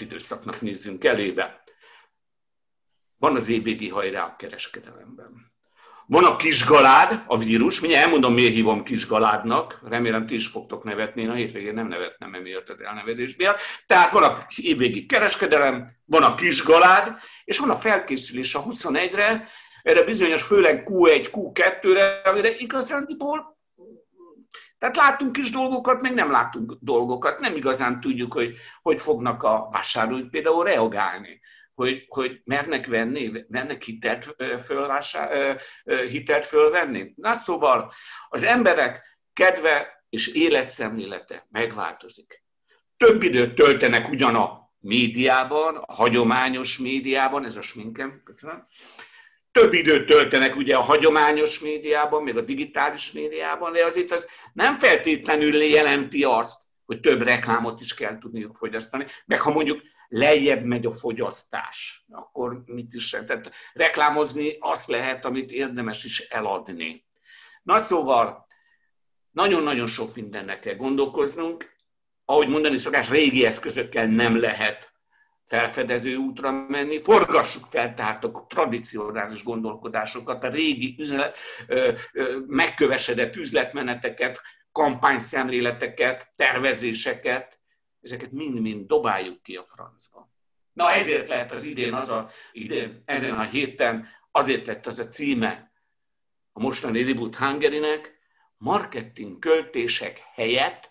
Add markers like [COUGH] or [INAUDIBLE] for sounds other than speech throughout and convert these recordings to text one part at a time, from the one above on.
izgalmas időszaknak nézzünk elébe. Van az évvégi hajrá a kereskedelemben. Van a kisgalád, a vírus, mindjárt elmondom, miért hívom kisgaládnak, remélem ti is fogtok nevetni, én a hétvégén nem nevetnem emiatt az elnevezésből. Tehát van a évvégi kereskedelem, van a kisgalád, és van a felkészülés a 21-re, erre bizonyos főleg Q1, Q2-re, amire igazándiból tehát láttunk is dolgokat, meg nem láttunk dolgokat. Nem igazán tudjuk, hogy hogy fognak a vásárlók például reagálni hogy, hogy mernek venni, mernek hitelt, fölvásá, hitelt fölvenni. Na szóval az emberek kedve és életszemlélete megváltozik. Több időt töltenek ugyan a médiában, a hagyományos médiában, ez a sminkem, köszönöm. Több időt töltenek ugye a hagyományos médiában, még a digitális médiában, de azért az nem feltétlenül jelenti azt, hogy több reklámot is kell tudniuk fogyasztani, meg ha mondjuk lejjebb megy a fogyasztás, akkor mit is tehát reklámozni azt lehet, amit érdemes is eladni. Na szóval, nagyon-nagyon sok mindennek kell gondolkoznunk. Ahogy mondani szokás, régi eszközökkel nem lehet felfedező útra menni. Forgassuk fel tehát a tradicionális gondolkodásokat, a régi üzlet, megkövesedett üzletmeneteket, kampányszemléleteket, tervezéseket, ezeket mind-mind dobáljuk ki a francba. Na ezért lehet az idén az a, idén, ezen a héten, azért lett az a címe a mostani Reboot Hungary-nek, marketing költések helyett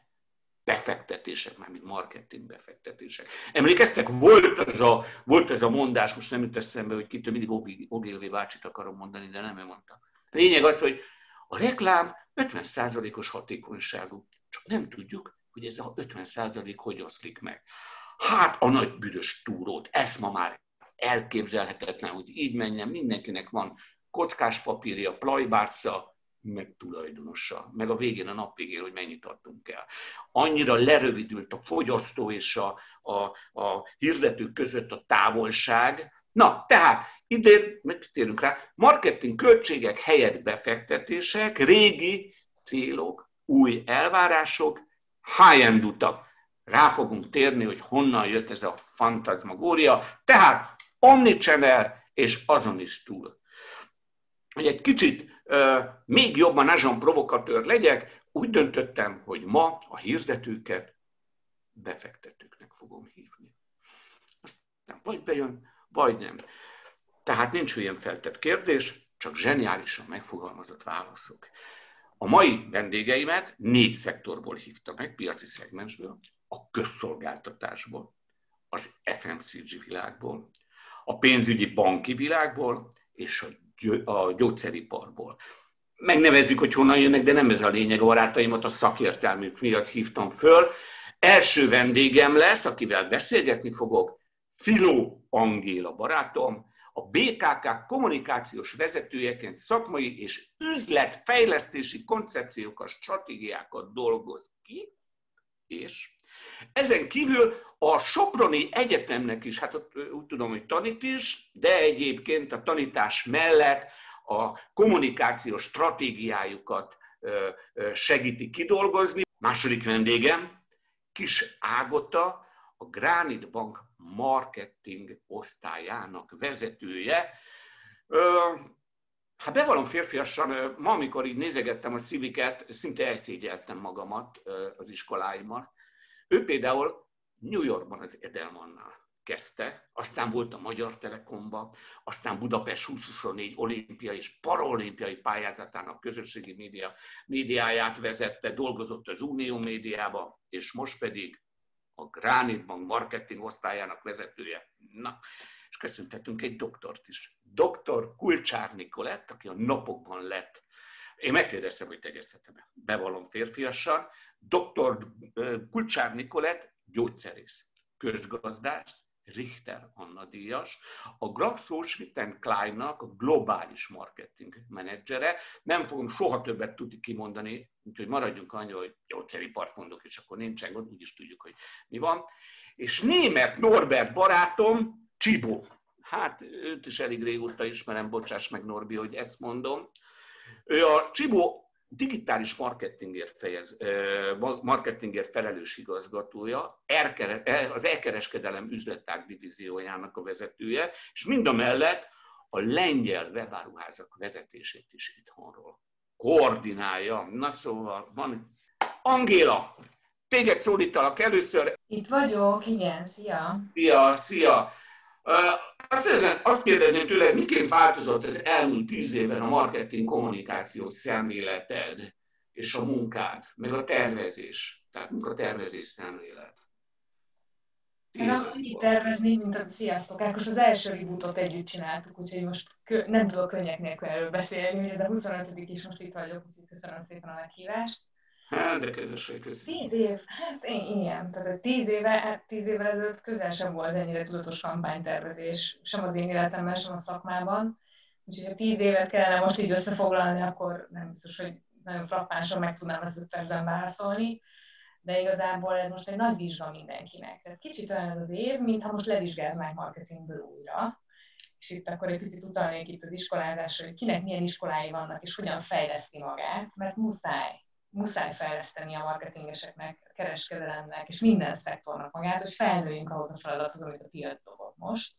befektetések, mint marketing befektetések. Emlékeztek, volt ez a, volt ez a mondás, most nem jut eszembe, hogy kitől mindig Ogilvé bácsit akarom mondani, de nem ő mondta. Lényeg az, hogy a reklám 50%-os hatékonyságú, csak nem tudjuk, hogy ez a 50% hogy oszlik meg. Hát a nagy büdös túrót, ez ma már elképzelhetetlen, hogy így menjen, mindenkinek van kockás papírja, plajbársza, meg tulajdonosa, meg a végén, a nap végén, hogy mennyit adtunk el. Annyira lerövidült a fogyasztó és a, a, a hirdetők között a távolság. Na, tehát idén, megtérünk rá, marketing költségek helyett befektetések, régi célok, új elvárások, high-end utak. Rá fogunk térni, hogy honnan jött ez a fantazmagória. Tehát omnichannel és azon is túl. Hogy egy kicsit még jobban azon provokatőr legyek, úgy döntöttem, hogy ma a hirdetőket befektetőknek fogom hívni. Aztán vagy bejön, vagy nem. Tehát nincs olyan feltett kérdés, csak zseniálisan megfogalmazott válaszok. A mai vendégeimet négy szektorból hívta meg, piaci szegmensből, a közszolgáltatásból, az FMCG világból, a pénzügyi banki világból és a gyógyszeriparból. Megnevezzük, hogy honnan jönnek, de nem ez a lényeg, a barátaimat a szakértelmük miatt hívtam föl. Első vendégem lesz, akivel beszélgetni fogok, Filó Angéla barátom, a BKK kommunikációs vezetőjeként szakmai és üzletfejlesztési koncepciókat, stratégiákat dolgoz ki, és ezen kívül a Soproni Egyetemnek is, hát ott úgy tudom, hogy tanít is, de egyébként a tanítás mellett a kommunikációs stratégiájukat segíti kidolgozni. Második vendégem, Kis Ágota, a Granit Bank marketing osztályának vezetője. Hát bevallom férfiasan, ma amikor így nézegettem a sziviket, szinte elszégyeltem magamat az iskoláimat. Ő például New Yorkban az Edelmannál kezdte, aztán volt a Magyar Telekomba, aztán Budapest 2024 olimpiai és paraolimpiai pályázatának közösségi média, médiáját vezette, dolgozott az Unió médiába, és most pedig a Granite Bank marketing osztályának vezetője. Na, és köszöntetünk egy doktort is. Doktor Kulcsár Nikolett, aki a napokban lett. Én megkérdeztem, hogy tegezhetem-e. Bevallom férfiasan. Doktor Kulcsár Nikolett, gyógyszerész, közgazdász, Richter Anna díjas, a GlaxoSmithKline-nak a globális marketing menedzsere. Nem fogom soha többet tudni kimondani, úgyhogy maradjunk annyi, hogy gyógyszeripart mondok, és akkor nincsen gond, úgyis tudjuk, hogy mi van. És német Norbert barátom, Csibó. Hát őt is elég régóta ismerem, bocsáss meg Norbi, hogy ezt mondom. Ő a Csibó digitális marketingért, fejez, marketingért felelős igazgatója, az elkereskedelem üzletág divíziójának a vezetője, és mind a mellett a lengyel webáruházak vezetését is itthonról koordinálja. Na szóval van. Angéla, téged szólítalak először. Itt vagyok, igen, szia. Szia, szia. Azt kérdezném tőled, miként változott az elmúlt tíz évben a marketing kommunikációs szemléleted és a munkád, meg a tervezés, tehát munkatervezés szemlélet? Nem annyit tervezni, mint a sziasztok, Ákos az első rebootot együtt csináltuk, úgyhogy most kö, nem tudok könnyek nélkül erről beszélni, hogy ez a 25 is most itt vagyok, úgyhogy köszönöm szépen a meghívást. Hát, de kedves, hogy köszönöm. Tíz év, hát én ilyen. Tehát tíz éve, hát tíz évvel ezelőtt közel sem volt ennyire tudatos kampánytervezés, sem az én életemben, sem a szakmában. Úgyhogy ha tíz évet kellene most így összefoglalni, akkor nem biztos, hogy nagyon frappánsan meg tudnám ezt öt percben válaszolni de igazából ez most egy nagy vizsga mindenkinek. Tehát kicsit olyan ez az év, mintha most levizsgáznák marketingből újra, és itt akkor egy picit utalnék itt az iskolázásra, hogy kinek milyen iskolái vannak, és hogyan fejleszti magát, mert muszáj, muszáj fejleszteni a marketingeseknek, a kereskedelemnek, és minden szektornak magát, hogy felnőjünk ahhoz a feladathoz, amit a piac dobott most.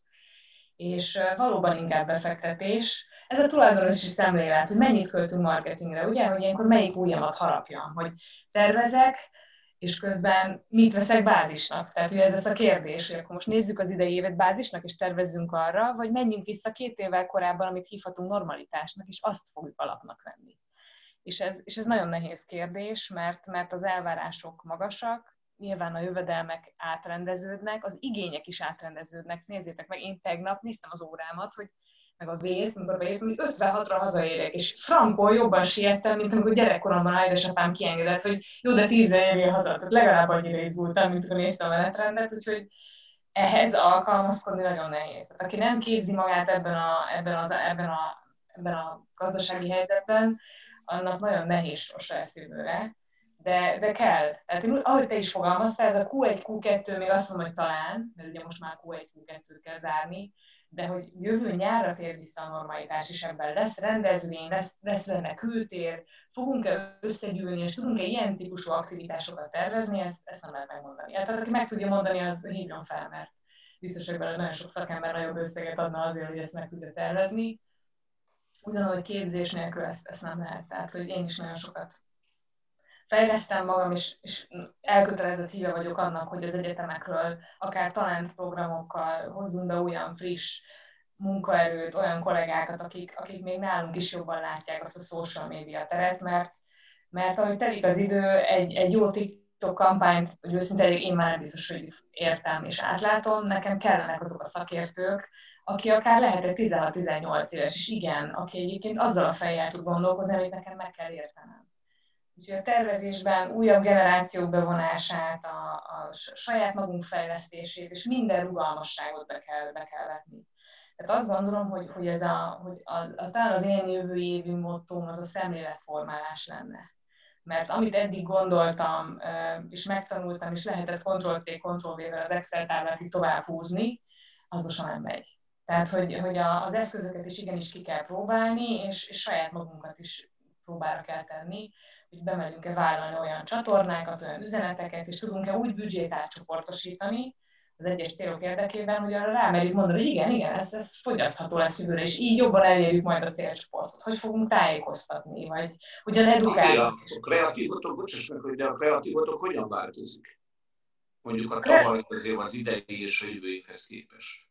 És valóban inkább befektetés. Ez a tulajdonosi szemlélet, hogy mennyit költünk marketingre, ugye, hogy ilyenkor melyik ujjamat harapjam, hogy tervezek, és közben mit veszek bázisnak? Tehát ugye ez lesz a kérdés, hogy akkor most nézzük az idei évet bázisnak, és tervezzünk arra, vagy menjünk vissza két évvel korábban, amit hívhatunk normalitásnak, és azt fogjuk alapnak venni. És ez, és ez nagyon nehéz kérdés, mert, mert az elvárások magasak, nyilván a jövedelmek átrendeződnek, az igények is átrendeződnek. Nézzétek meg, én tegnap néztem az órámat, hogy meg a vész, amikor hogy 56-ra hazaérek, és frankol jobban siettem, mint amikor gyerekkoromban a édesapám kiengedett, hogy jó, de tízre érjél haza, tehát legalább annyira izgultam, mint amikor néztem a menetrendet, úgyhogy ehhez alkalmazkodni nagyon nehéz. Tehát aki nem képzi magát ebben a, ebben, az, ebben, a, ebben a gazdasági helyzetben, annak nagyon nehéz sorsa lesz jövőre, de, de kell. Tehát én, ahogy te is fogalmaztál, ez a Q1, Q2, még azt mondom, hogy talán, mert ugye most már Q1, Q2-t kell zárni, de hogy jövő nyárra tér vissza a normalitás, és ebben lesz rendezvény, lesz, lesz benne kültér, fogunk-e összegyűlni, és tudunk-e ilyen típusú aktivitásokat tervezni, ezt, ezt nem lehet megmondani. Hát, tehát aki meg tudja mondani, az hívjon fel, mert biztos, hogy nagyon sok szakember nagyobb összeget adna azért, hogy ezt meg tudja tervezni. Ugyanúgy képzés nélkül ezt, ezt nem lehet. Tehát, hogy én is nagyon sokat fejlesztem magam, és, és elkötelezett híve vagyok annak, hogy az egyetemekről akár talentprogramokkal hozzunk be olyan friss munkaerőt, olyan kollégákat, akik, akik még nálunk is jobban látják azt a social media teret, mert, mert ahogy telik az idő, egy, egy jó TikTok kampányt, hogy őszintén én már biztos, hogy értem és átlátom, nekem kellenek azok a szakértők, aki akár lehet egy 16-18 éves, és igen, aki egyébként azzal a fejjel tud gondolkozni, amit nekem meg kell értenem. Úgyhogy a tervezésben újabb generációk bevonását, a, a saját magunk fejlesztését, és minden rugalmasságot be kell, be kell vetni. Tehát azt gondolom, hogy, hogy, ez a, hogy a, a, talán az én jövő évi mottóm az a szemléletformálás lenne. Mert amit eddig gondoltam, és megtanultam, és lehetett Ctrl-C, Ctrl-V-vel az Excel táblát így tovább húzni, az most nem megy. Tehát, hogy, hogy az eszközöket is igenis ki kell próbálni, és, és saját magunkat is próbára kell tenni, hogy bemerünk-e vállalni olyan csatornákat, olyan üzeneteket, és tudunk-e úgy büdzsét átcsoportosítani az egyes célok érdekében, hogy arra rámerjük mondani, hogy igen, igen, ez, ez fogyasztható lesz jövőre, és így jobban elérjük majd a célcsoportot. Hogy fogunk tájékoztatni, vagy hogyan edukáljuk. A kreatívotok, bocsáss meg, hogy de a kreatívotok hogyan változik? Mondjuk a tavaly az idei és a jövő évhez képest.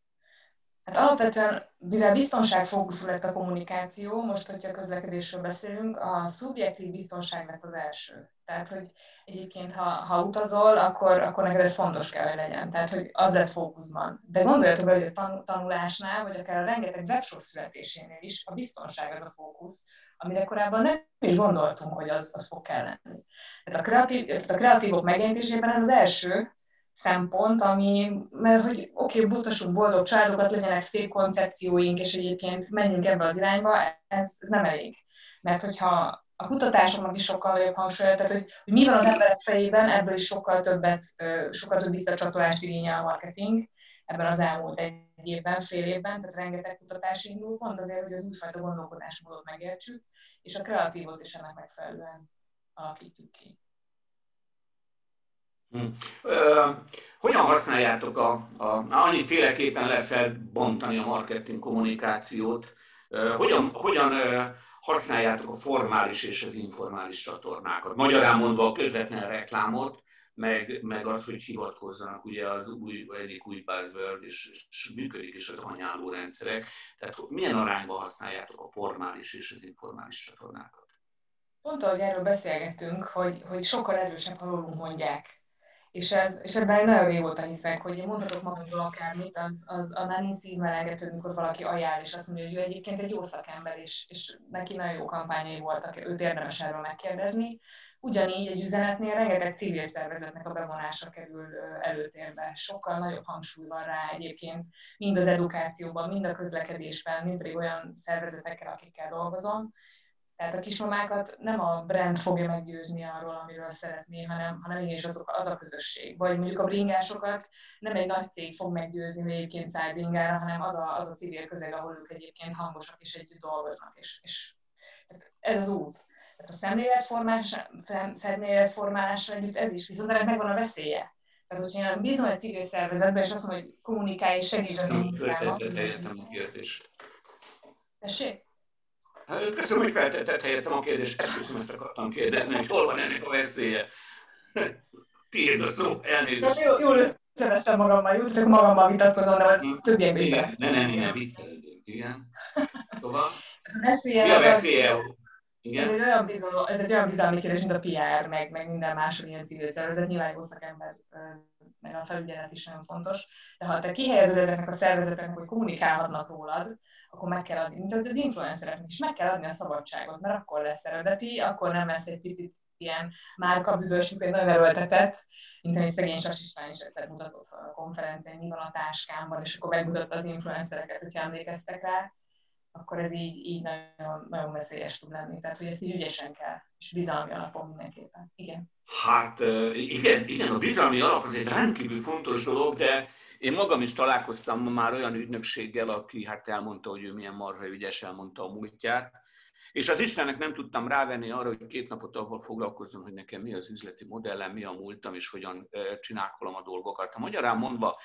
Hát alapvetően, mivel biztonságfókuszú lett a kommunikáció, most, hogyha közlekedésről beszélünk, a szubjektív biztonság lett az első. Tehát, hogy egyébként, ha, ha utazol, akkor, akkor neked ez fontos kell, hogy legyen. Tehát, hogy az lett fókuszban. De gondoljatok bele, hogy a tanulásnál, vagy akár a rengeteg webshop születésénél is a biztonság az a fókusz, amire korábban nem is gondoltunk, hogy az, az fog kell lenni. Tehát a, kreatív, a kreatívok megjelenítésében ez az első, szempont, ami, mert hogy oké, okay, butassunk boldog családokat, legyenek szép koncepcióink, és egyébként menjünk ebbe az irányba, ez, ez nem elég. Mert hogyha a kutatásoknak is sokkal nagyobb hangsúly, tehát hogy, hogy mi van az emberek fejében, ebből is sokkal többet, sokkal több visszacsatolást igényel a marketing. ebben az elmúlt egy évben, fél évben, tehát rengeteg kutatás indul, pont azért, hogy az újfajta gondolkodásmódot megértsük, és a kreatívot is ennek megfelelően alakítjuk ki. Hm. Ö, hogyan használjátok a, a, annyi féleképpen lehet felbontani a marketing kommunikációt, ö, hogyan, hogyan ö, használjátok a formális és az informális csatornákat? Magyarán mondva a közvetlen reklámot, meg, meg az, hogy hivatkozzanak ugye az új, egyik új buzzword, és, és működik is az anyáló rendszerek. Tehát milyen arányban használjátok a formális és az informális csatornákat? Pont ahogy erről beszélgettünk, hogy, hogy sokkal erősebb, ha rólunk mondják. És, ez, és ebben nagyon régóta hiszek, hogy én mondhatok magamról akármit, az, az annál nincs szívmelengető, mikor valaki ajánl, és azt mondja, hogy ő egyébként egy jó szakember, és, és neki nagyon jó kampányai voltak, őt érdemes erről megkérdezni. Ugyanígy egy üzenetnél rengeteg civil szervezetnek a bevonása kerül előtérbe. Sokkal nagyobb hangsúly van rá egyébként mind az edukációban, mind a közlekedésben, mind pedig olyan szervezetekkel, akikkel dolgozom, tehát a kismamákat nem a brand fogja meggyőzni arról, amiről szeretné, hanem, hanem is azok, az a közösség. Vagy mondjuk a bringásokat nem egy nagy cég fog meggyőzni, hogy egyébként száll bringára, hanem az a, az a civil közeg, ahol ők egyébként hangosak és együtt dolgoznak. És, és ez az út. Tehát a szemléletformálás, szemléletformálásra együtt ez is, viszont ennek megvan a veszélye. Tehát, hogyha én bízom egy civil szervezetben, és azt mondom, hogy kommunikálj és segíts az én munkámat. Tessék? Hát, köszönöm, hogy feltetett helyettem a kérdést. köszönöm, ezt akartam kérdezni, hogy hol van ennek a veszélye. Tiéd a szó, elnézést. Jó, jól összevesztem magammal, jó, csak magammal vitatkozom, de a többiek is. Igen, ne, ne, ne, igen. Szóval, hát a mi a veszélye? Igen. Ez egy olyan, bizalom, ez egy olyan bizalmi kérdés, mint a PR, meg, meg minden más ilyen civil szervezet, nyilván jó szakember, meg a felügyelet is nagyon fontos, de ha te kihelyezed ezeknek a szervezeteknek, hogy kommunikálhatnak rólad, akkor meg kell adni, mint az influencereknek is, meg kell adni a szabadságot, mert akkor lesz eredeti, akkor nem lesz egy picit ilyen márka büdös, egy nagyon erőltetett, mint egy szegény Sas István is egyszer mutatott a konferencián, mi van a táskámban, és akkor megmutatta az influencereket, hogyha emlékeztek rá, akkor ez így, így nagyon, nagyon veszélyes tud lenni. Tehát, hogy ezt így ügyesen kell, és bizalmi alapon mindenképpen. Igen. Hát igen, igen, a bizalmi alap az egy rendkívül fontos dolog, de én magam is találkoztam már olyan ügynökséggel, aki hát elmondta, hogy ő milyen marha ügyes, elmondta a múltját, és az Istennek nem tudtam rávenni arra, hogy két napot avval foglalkozzon, hogy nekem mi az üzleti modellem, mi a múltam, és hogyan csinálkolom a dolgokat. A magyarán mondva,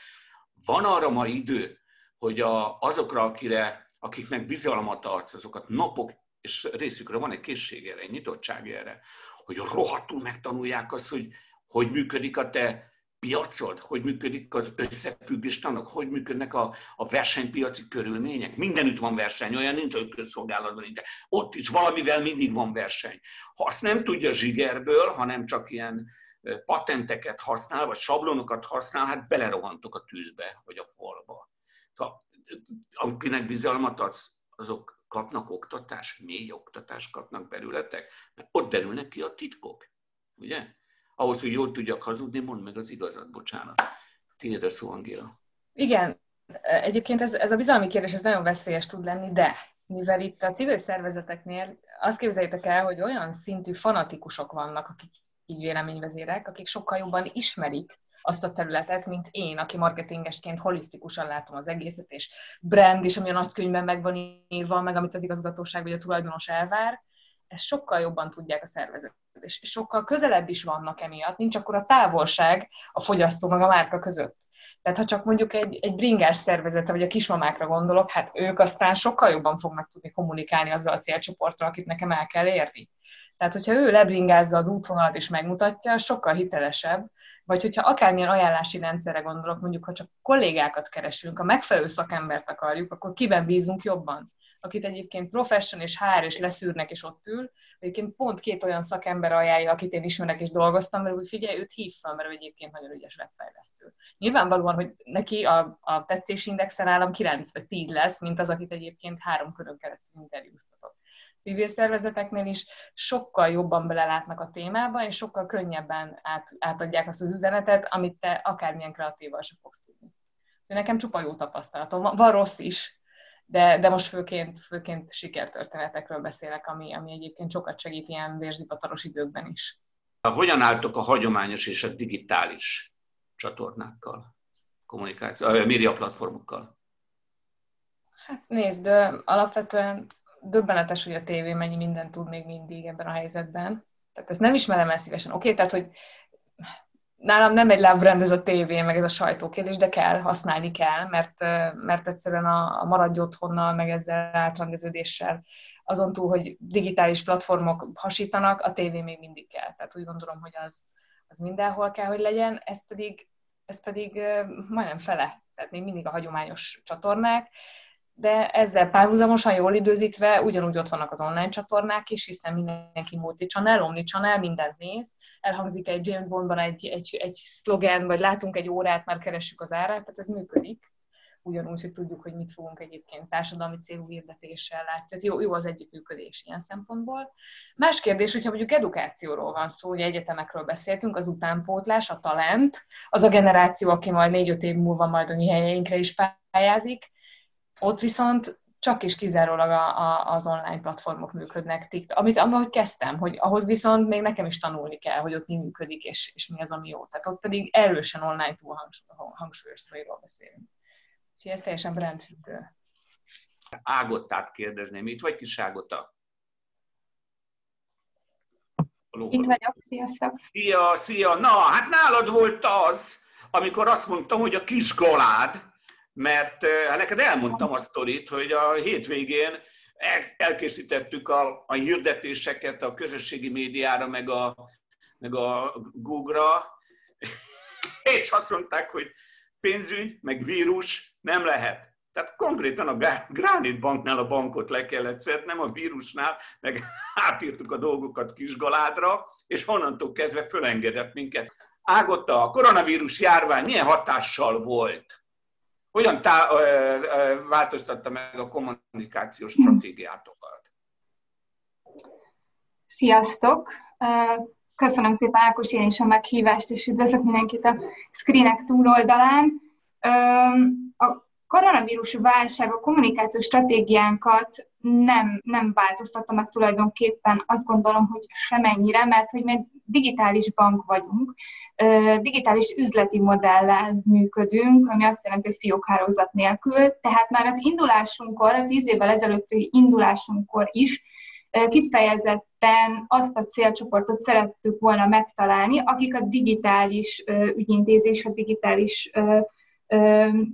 van arra ma idő, hogy a, azokra, akire, akiknek bizalmat adsz, azokat napok, és részükre van egy készség erre, egy nyitottság erre, hogy rohadtul megtanulják azt, hogy hogy működik a te piacod, hogy működik az összefüggés tanok, hogy működnek a, a versenypiaci körülmények. Mindenütt van verseny, olyan nincs, hogy közszolgálatban, de ott is valamivel mindig van verseny. Ha azt nem tudja zsigerből, hanem csak ilyen patenteket használ, vagy sablonokat használ, hát belerohantok a tűzbe, vagy a falba. Szóval, akinek bizalmat adsz, azok kapnak oktatást, mély oktatást kapnak belületek, mert ott derülnek ki a titkok. Ugye? Ahhoz, hogy jól tudjak hazudni, mondd meg az igazat, bocsánat. Tiéd a szó, Angéla. Igen, egyébként ez, ez a bizalmi kérdés, ez nagyon veszélyes tud lenni, de mivel itt a civil szervezeteknél azt képzeljétek el, hogy olyan szintű fanatikusok vannak, akik így véleményvezérek, akik sokkal jobban ismerik azt a területet, mint én, aki marketingesként holisztikusan látom az egészet, és brand is, ami a nagykönyvben meg van írva, meg amit az igazgatóság vagy a tulajdonos elvár, ezt sokkal jobban tudják a szervezet, és sokkal közelebb is vannak emiatt, nincs akkor a távolság a fogyasztó meg a márka között. Tehát ha csak mondjuk egy, egy bringás szervezete, vagy a kismamákra gondolok, hát ők aztán sokkal jobban fognak tudni kommunikálni azzal a célcsoporttal, akit nekem el kell érni. Tehát, hogyha ő lebringázza az útvonalat és megmutatja, sokkal hitelesebb, vagy hogyha akármilyen ajánlási rendszerre gondolok, mondjuk, ha csak kollégákat keresünk, a megfelelő szakembert akarjuk, akkor kiben bízunk jobban? Akit egyébként profession és HR és leszűrnek, és ott ül. Egyébként pont két olyan szakember ajánlja, akit én ismerek és dolgoztam, mert úgy figyelj, őt hív fel, mert ő egyébként nagyon ügyes webfejlesztő. Nyilvánvalóan, hogy neki a, a tetszésindexen állam 9 vagy 10 lesz, mint az, akit egyébként három körön keresztül interjúztatott. Civil szervezeteknél is sokkal jobban belelátnak a témába, és sokkal könnyebben át, átadják azt az üzenetet, amit te akármilyen kreatívval se fogsz tudni. Nekem csupa jó tapasztalatom. Van rossz is, de, de most főként, főként sikertörténetekről beszélek, ami, ami egyébként sokat segít ilyen vérzipataros időkben is. Hogyan álltok a hagyományos és a digitális csatornákkal kommunikáció, a média platformokkal? Hát nézd, alapvetően döbbenetes, hogy a tévé mennyi mindent tud még mindig ebben a helyzetben. Tehát ezt nem ismerem el szívesen. Oké, okay, tehát, hogy nálam nem egy lábrend ez a tévé, meg ez a sajtókérdés, de kell, használni kell, mert, mert egyszerűen a, a maradj otthonnal, meg ezzel átrendeződéssel, azon túl, hogy digitális platformok hasítanak, a tévé még mindig kell. Tehát úgy gondolom, hogy az, az mindenhol kell, hogy legyen, ez pedig, ez pedig majdnem fele, tehát még mindig a hagyományos csatornák, de ezzel párhuzamosan jól időzítve ugyanúgy ott vannak az online csatornák is, hiszen mindenki multi-channel, omni-channel, mindent néz. Elhangzik egy James Bondban egy, egy, egy szlogen, vagy látunk egy órát, már keressük az árát, tehát ez működik. Ugyanúgy, hogy tudjuk, hogy mit fogunk egyébként társadalmi célú hirdetéssel látni. Tehát jó, jó az együttműködés ilyen szempontból. Más kérdés, hogyha mondjuk edukációról van szó, hogy egyetemekről beszéltünk, az utánpótlás, a talent, az a generáció, aki majd négy-öt év múlva majd a mi helyeinkre is pályázik, ott viszont csak és kizárólag a, a, az online platformok működnek, TikTok, amit ahogy kezdtem, hogy ahhoz viszont még nekem is tanulni kell, hogy ott mi működik, és, és mi az, ami jó. Tehát ott pedig erősen online túl hangsúlyos sztoriról beszélünk. Úgyhogy ez teljesen brandfüggő. Ágottát kérdezném, itt vagy kis Ágotta? Itt vagyok, sziasztok! Szia, szia! Na, hát nálad volt az, amikor azt mondtam, hogy a kis galád, mert hát neked elmondtam a sztorit, hogy a hétvégén elkészítettük a, a hirdetéseket a közösségi médiára, meg a, meg a Google-ra, [LAUGHS] és azt mondták, hogy pénzügy, meg vírus nem lehet. Tehát konkrétan a Granit Banknál a bankot le kellett szedni, nem a vírusnál, meg [LAUGHS] átírtuk a dolgokat Kisgaládra, és onnantól kezdve fölengedett minket. Ágotta, a koronavírus járvány milyen hatással volt hogyan tá- ö, ö, változtatta meg a kommunikációs stratégiátokat? Sziasztok! Köszönöm szépen Ákos én is a meghívást, és üdvözlök mindenkit a screenek túloldalán. A koronavírus válság a kommunikációs stratégiánkat nem, nem változtatta meg tulajdonképpen, azt gondolom, hogy semennyire, mert hogy mi digitális bank vagyunk, digitális üzleti modellel működünk, ami azt jelenti, hogy fiókhálózat nélkül, tehát már az indulásunkkor, a tíz évvel ezelőtti indulásunkkor is kifejezetten azt a célcsoportot szerettük volna megtalálni, akik a digitális ügyintézés, a digitális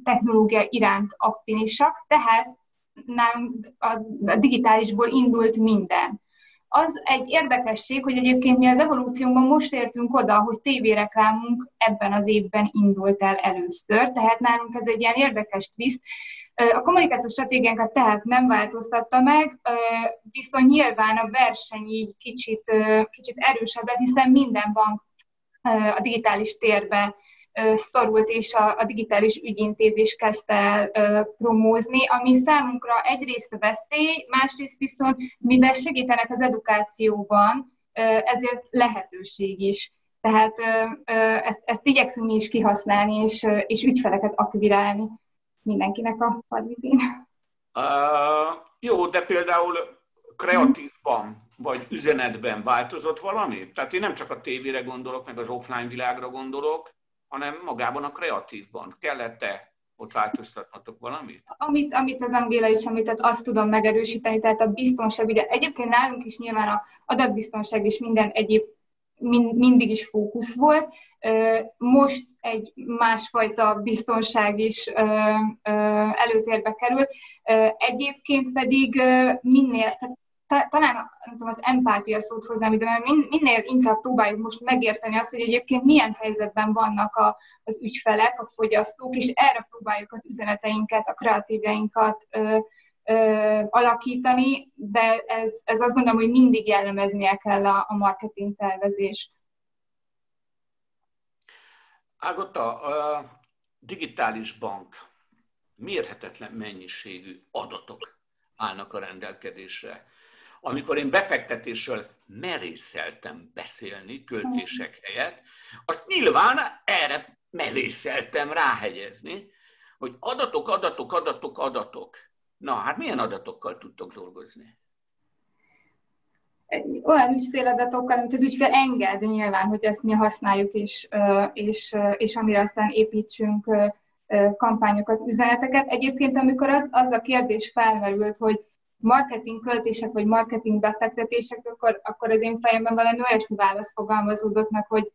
technológia iránt affinisak, tehát nálunk a, digitálisból indult minden. Az egy érdekesség, hogy egyébként mi az evolúciónkban most értünk oda, hogy tévéreklámunk ebben az évben indult el először, tehát nálunk ez egy ilyen érdekes twist. A kommunikációs stratégiánkat tehát nem változtatta meg, viszont nyilván a verseny így kicsit, kicsit erősebb lett, hiszen minden bank a digitális térbe szorult, és a, a digitális ügyintézés kezdte promózni, ami számunkra egyrészt veszély, másrészt viszont, mivel segítenek az edukációban, ezért lehetőség is. Tehát ezt, ezt igyekszünk mi is kihasználni, és, és ügyfeleket akvirálni mindenkinek a padvizén. Uh, jó, de például kreatívban, vagy üzenetben változott valami? Tehát én nem csak a tévére gondolok, meg az offline világra gondolok, hanem magában a kreatívban. Kellett-e ott változtatnatok valamit? Amit, amit az Angéla is említett, azt tudom megerősíteni, tehát a biztonság, ugye egyébként nálunk is nyilván a adatbiztonság és minden egyéb mind, mindig is fókusz volt. Most egy másfajta biztonság is előtérbe került. Egyébként pedig minél, tehát talán az empátia szót hoznám ide, mert minél inkább próbáljuk most megérteni azt, hogy egyébként milyen helyzetben vannak a, az ügyfelek, a fogyasztók, és erre próbáljuk az üzeneteinket, a kreatívjainkat ö, ö, alakítani, de ez, ez azt gondolom, hogy mindig jellemeznie kell a, a marketing tervezést. Ágota, a digitális bank mérhetetlen mennyiségű adatok állnak a rendelkezésre amikor én befektetésről merészeltem beszélni költések helyett, azt nyilván erre merészeltem ráhegyezni, hogy adatok, adatok, adatok, adatok. Na, hát milyen adatokkal tudtok dolgozni? olyan ügyféladatokkal, amit az ügyfél enged nyilván, hogy ezt mi használjuk, és, és, és amire aztán építsünk kampányokat, üzeneteket. Egyébként, amikor az, az a kérdés felmerült, hogy marketing költések vagy marketing befektetések, akkor, akkor az én fejemben valami olyasmi válasz fogalmazódott meg, hogy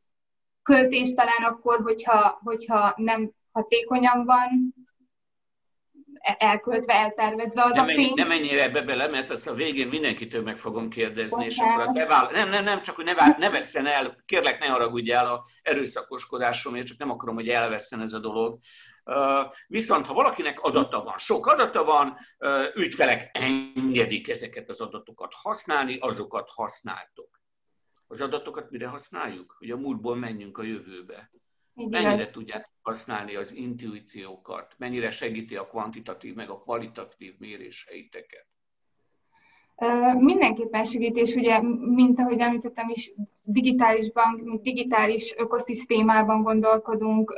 költés talán akkor, hogyha, hogyha nem hatékonyan van elköltve, eltervezve az nem a pénz. Nem menjél ebbe bele, mert ezt a végén mindenkitől meg fogom kérdezni, Bocsánat. és akkor bevál... nem, nem, nem, csak hogy ne, vál... ne vesszen el, kérlek ne haragudjál a erőszakoskodásomért, csak nem akarom, hogy elvesszen ez a dolog. Viszont ha valakinek adata van, sok adata van, ügyfelek engedik ezeket az adatokat használni, azokat használtok. Az adatokat mire használjuk? Hogy a múltból menjünk a jövőbe. Mennyire tudják használni az intuíciókat? Mennyire segíti a kvantitatív meg a kvalitatív méréseiteket? Mindenképpen segítés, ugye, mint ahogy említettem is, digitális bank, digitális ökoszisztémában gondolkodunk,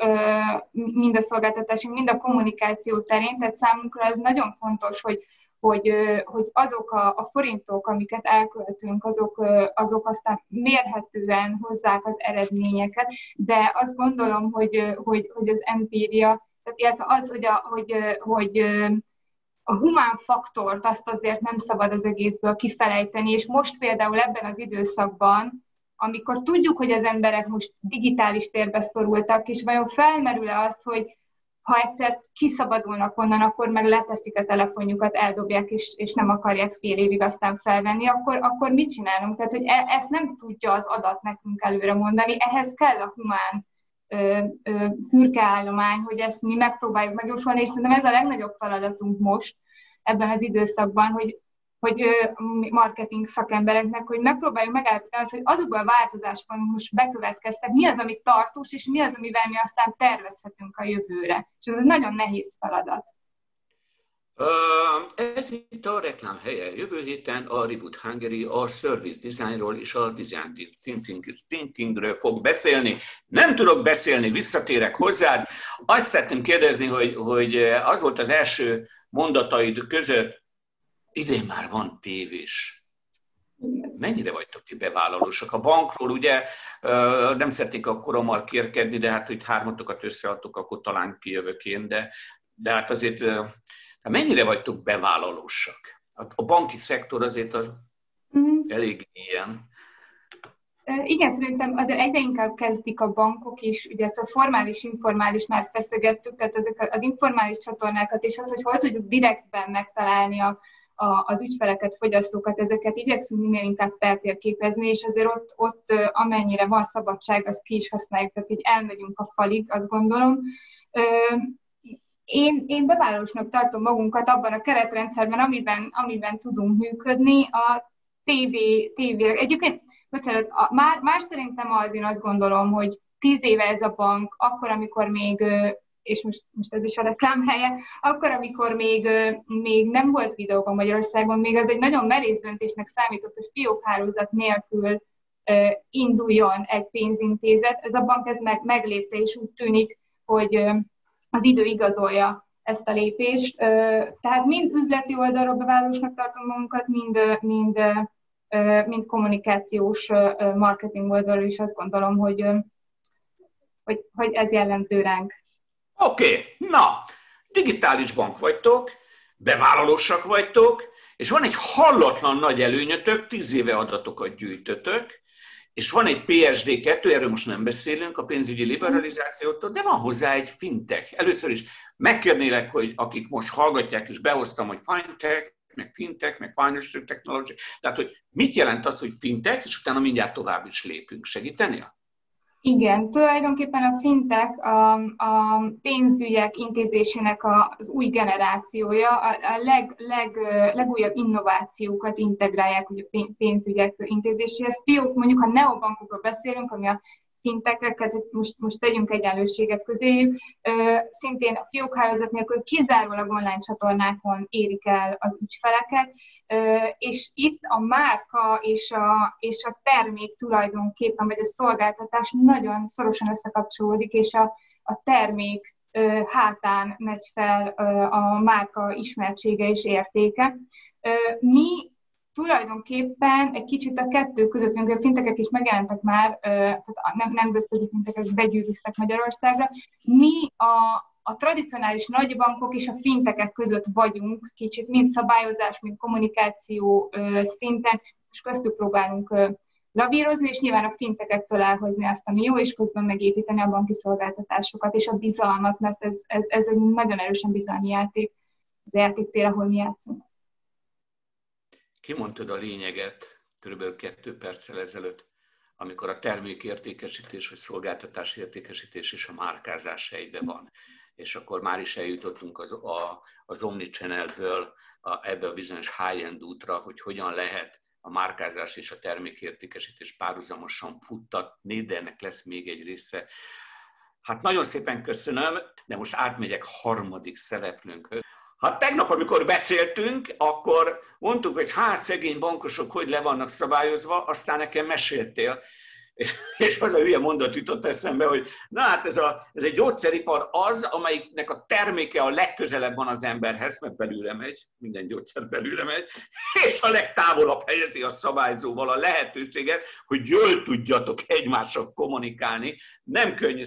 mind a szolgáltatásunk, mind a kommunikáció terén, tehát számunkra ez nagyon fontos, hogy hogy, hogy azok a, a forintok, amiket elköltünk, azok, azok aztán mérhetően hozzák az eredményeket, de azt gondolom, hogy, hogy, hogy az empíria, illetve az, hogy, a, hogy, hogy a humán faktort azt azért nem szabad az egészből kifelejteni, és most például ebben az időszakban, amikor tudjuk, hogy az emberek most digitális térbe szorultak, és vajon felmerül-e az, hogy ha egyszer kiszabadulnak onnan, akkor meg leteszik a telefonjukat, eldobják, és, és nem akarják fél évig aztán felvenni, akkor, akkor mit csinálunk? Tehát, hogy e, ezt nem tudja az adat nekünk előre mondani, ehhez kell a humán fürkeállomány, hogy ezt mi megpróbáljuk megjósolni, és szerintem ez a legnagyobb feladatunk most ebben az időszakban, hogy hogy marketing szakembereknek, hogy megpróbáljuk megállapítani azt, hogy azokban a változásban most bekövetkeztek, mi az, ami tartós, és mi az, amivel mi aztán tervezhetünk a jövőre. És ez egy nagyon nehéz feladat. Ez itt a reklám helye. Jövő héten a Reboot Hungary a service designról és a design thinking, thinkingről fog beszélni. Nem tudok beszélni, visszatérek hozzád. Azt szeretném kérdezni, hogy, hogy az volt az első mondataid között, idén már van tévés. Mennyire vagytok ti bevállalósak? A bankról ugye nem szeretnék a korommal kérkedni, de hát, hogy hármatokat összeadtok, akkor talán kijövök én, de, de hát azért mennyire vagytok bevállalósak? A banki szektor azért az mm. elég ilyen. Igen, szerintem azért egyre inkább kezdik a bankok is, ugye ezt a formális, informális már feszegettük, tehát ezek az informális csatornákat, és az, hogy hol tudjuk direktben megtalálni a, a, az ügyfeleket, fogyasztókat, ezeket igyekszünk minél inkább feltérképezni, és azért ott, ott amennyire van szabadság, azt ki is használjuk, tehát így elmegyünk a falig, azt gondolom. Én, én bevállalósnak tartom magunkat abban a keretrendszerben, amiben, amiben tudunk működni. A TV, TV egyébként, bocsánat, a, már, már szerintem az, én azt gondolom, hogy tíz éve ez a bank, akkor, amikor még és most, most ez is a reklám helye, akkor, amikor még, még nem volt videóban Magyarországon, még az egy nagyon merész döntésnek számított, hogy fiókhálózat nélkül induljon egy pénzintézet. Ez a bank ez meg, meglépte, és úgy tűnik, hogy az idő igazolja ezt a lépést. Tehát mind üzleti oldalról bevállalósnak tartom magunkat, mind, mind, mind kommunikációs marketing oldalról is azt gondolom, hogy, hogy, hogy ez jellemző ránk. Oké, okay. na, digitális bank vagytok, bevállalósak vagytok, és van egy hallatlan nagy előnyötök, tíz éve adatokat gyűjtötök, és van egy PSD2, erről most nem beszélünk, a pénzügyi liberalizációtól, de van hozzá egy fintech. Először is megkérnélek, hogy akik most hallgatják, és behoztam, hogy fintech, meg fintech, meg financial technology, tehát hogy mit jelent az, hogy fintech, és utána mindjárt tovább is lépünk. Segítenél? Igen, tulajdonképpen a fintek a, a pénzügyek intézésének az új generációja, a, a leg, leg, legújabb innovációkat integrálják ugye pénzügyek intézéséhez. Fiók, mondjuk ha neobankokról beszélünk, ami a fintekeket, most, most tegyünk egyenlőséget közéjük, szintén a fiókhálózat nélkül kizárólag online csatornákon érik el az ügyfeleket, és itt a márka és a, és a termék tulajdonképpen, vagy a szolgáltatás nagyon szorosan összekapcsolódik, és a, a termék hátán megy fel a márka ismertsége és értéke. Mi tulajdonképpen egy kicsit a kettő között, mint a fintekek is megjelentek már, tehát a nemzetközi fintekek begyűrűztek Magyarországra. Mi a, a tradicionális nagybankok és a fintekek között vagyunk, kicsit mind szabályozás, mind kommunikáció szinten, és köztük próbálunk lavírozni, és nyilván a fintekektől elhozni azt, ami jó, és közben megépíteni a banki szolgáltatásokat, és a bizalmat, mert ez, ez, ez egy nagyon erősen bizalmi játék, az játéktér, ahol mi játszunk. Kimondtad a lényeget körülbelül kettő perccel ezelőtt, amikor a termékértékesítés vagy szolgáltatás értékesítés és a márkázás egybe van. És akkor már is eljutottunk az, a, az Omnichannel-ből a, ebbe a bizonyos high-end útra, hogy hogyan lehet a márkázás és a termékértékesítés párhuzamosan futtatni, de ennek lesz még egy része. Hát nagyon szépen köszönöm, de most átmegyek harmadik szereplőnkhöz. Hát tegnap, amikor beszéltünk, akkor mondtuk, hogy hát szegény bankosok hogy le vannak szabályozva, aztán nekem meséltél, [LAUGHS] és az a hülye mondat jutott eszembe, hogy na hát ez, a, ez egy gyógyszeripar az, amelyiknek a terméke a legközelebb van az emberhez, mert belőle megy, minden gyógyszer belőle megy, [LAUGHS] és a legtávolabb helyezi a szabályzóval a lehetőséget, hogy jól tudjatok egymással kommunikálni. Nem könnyű.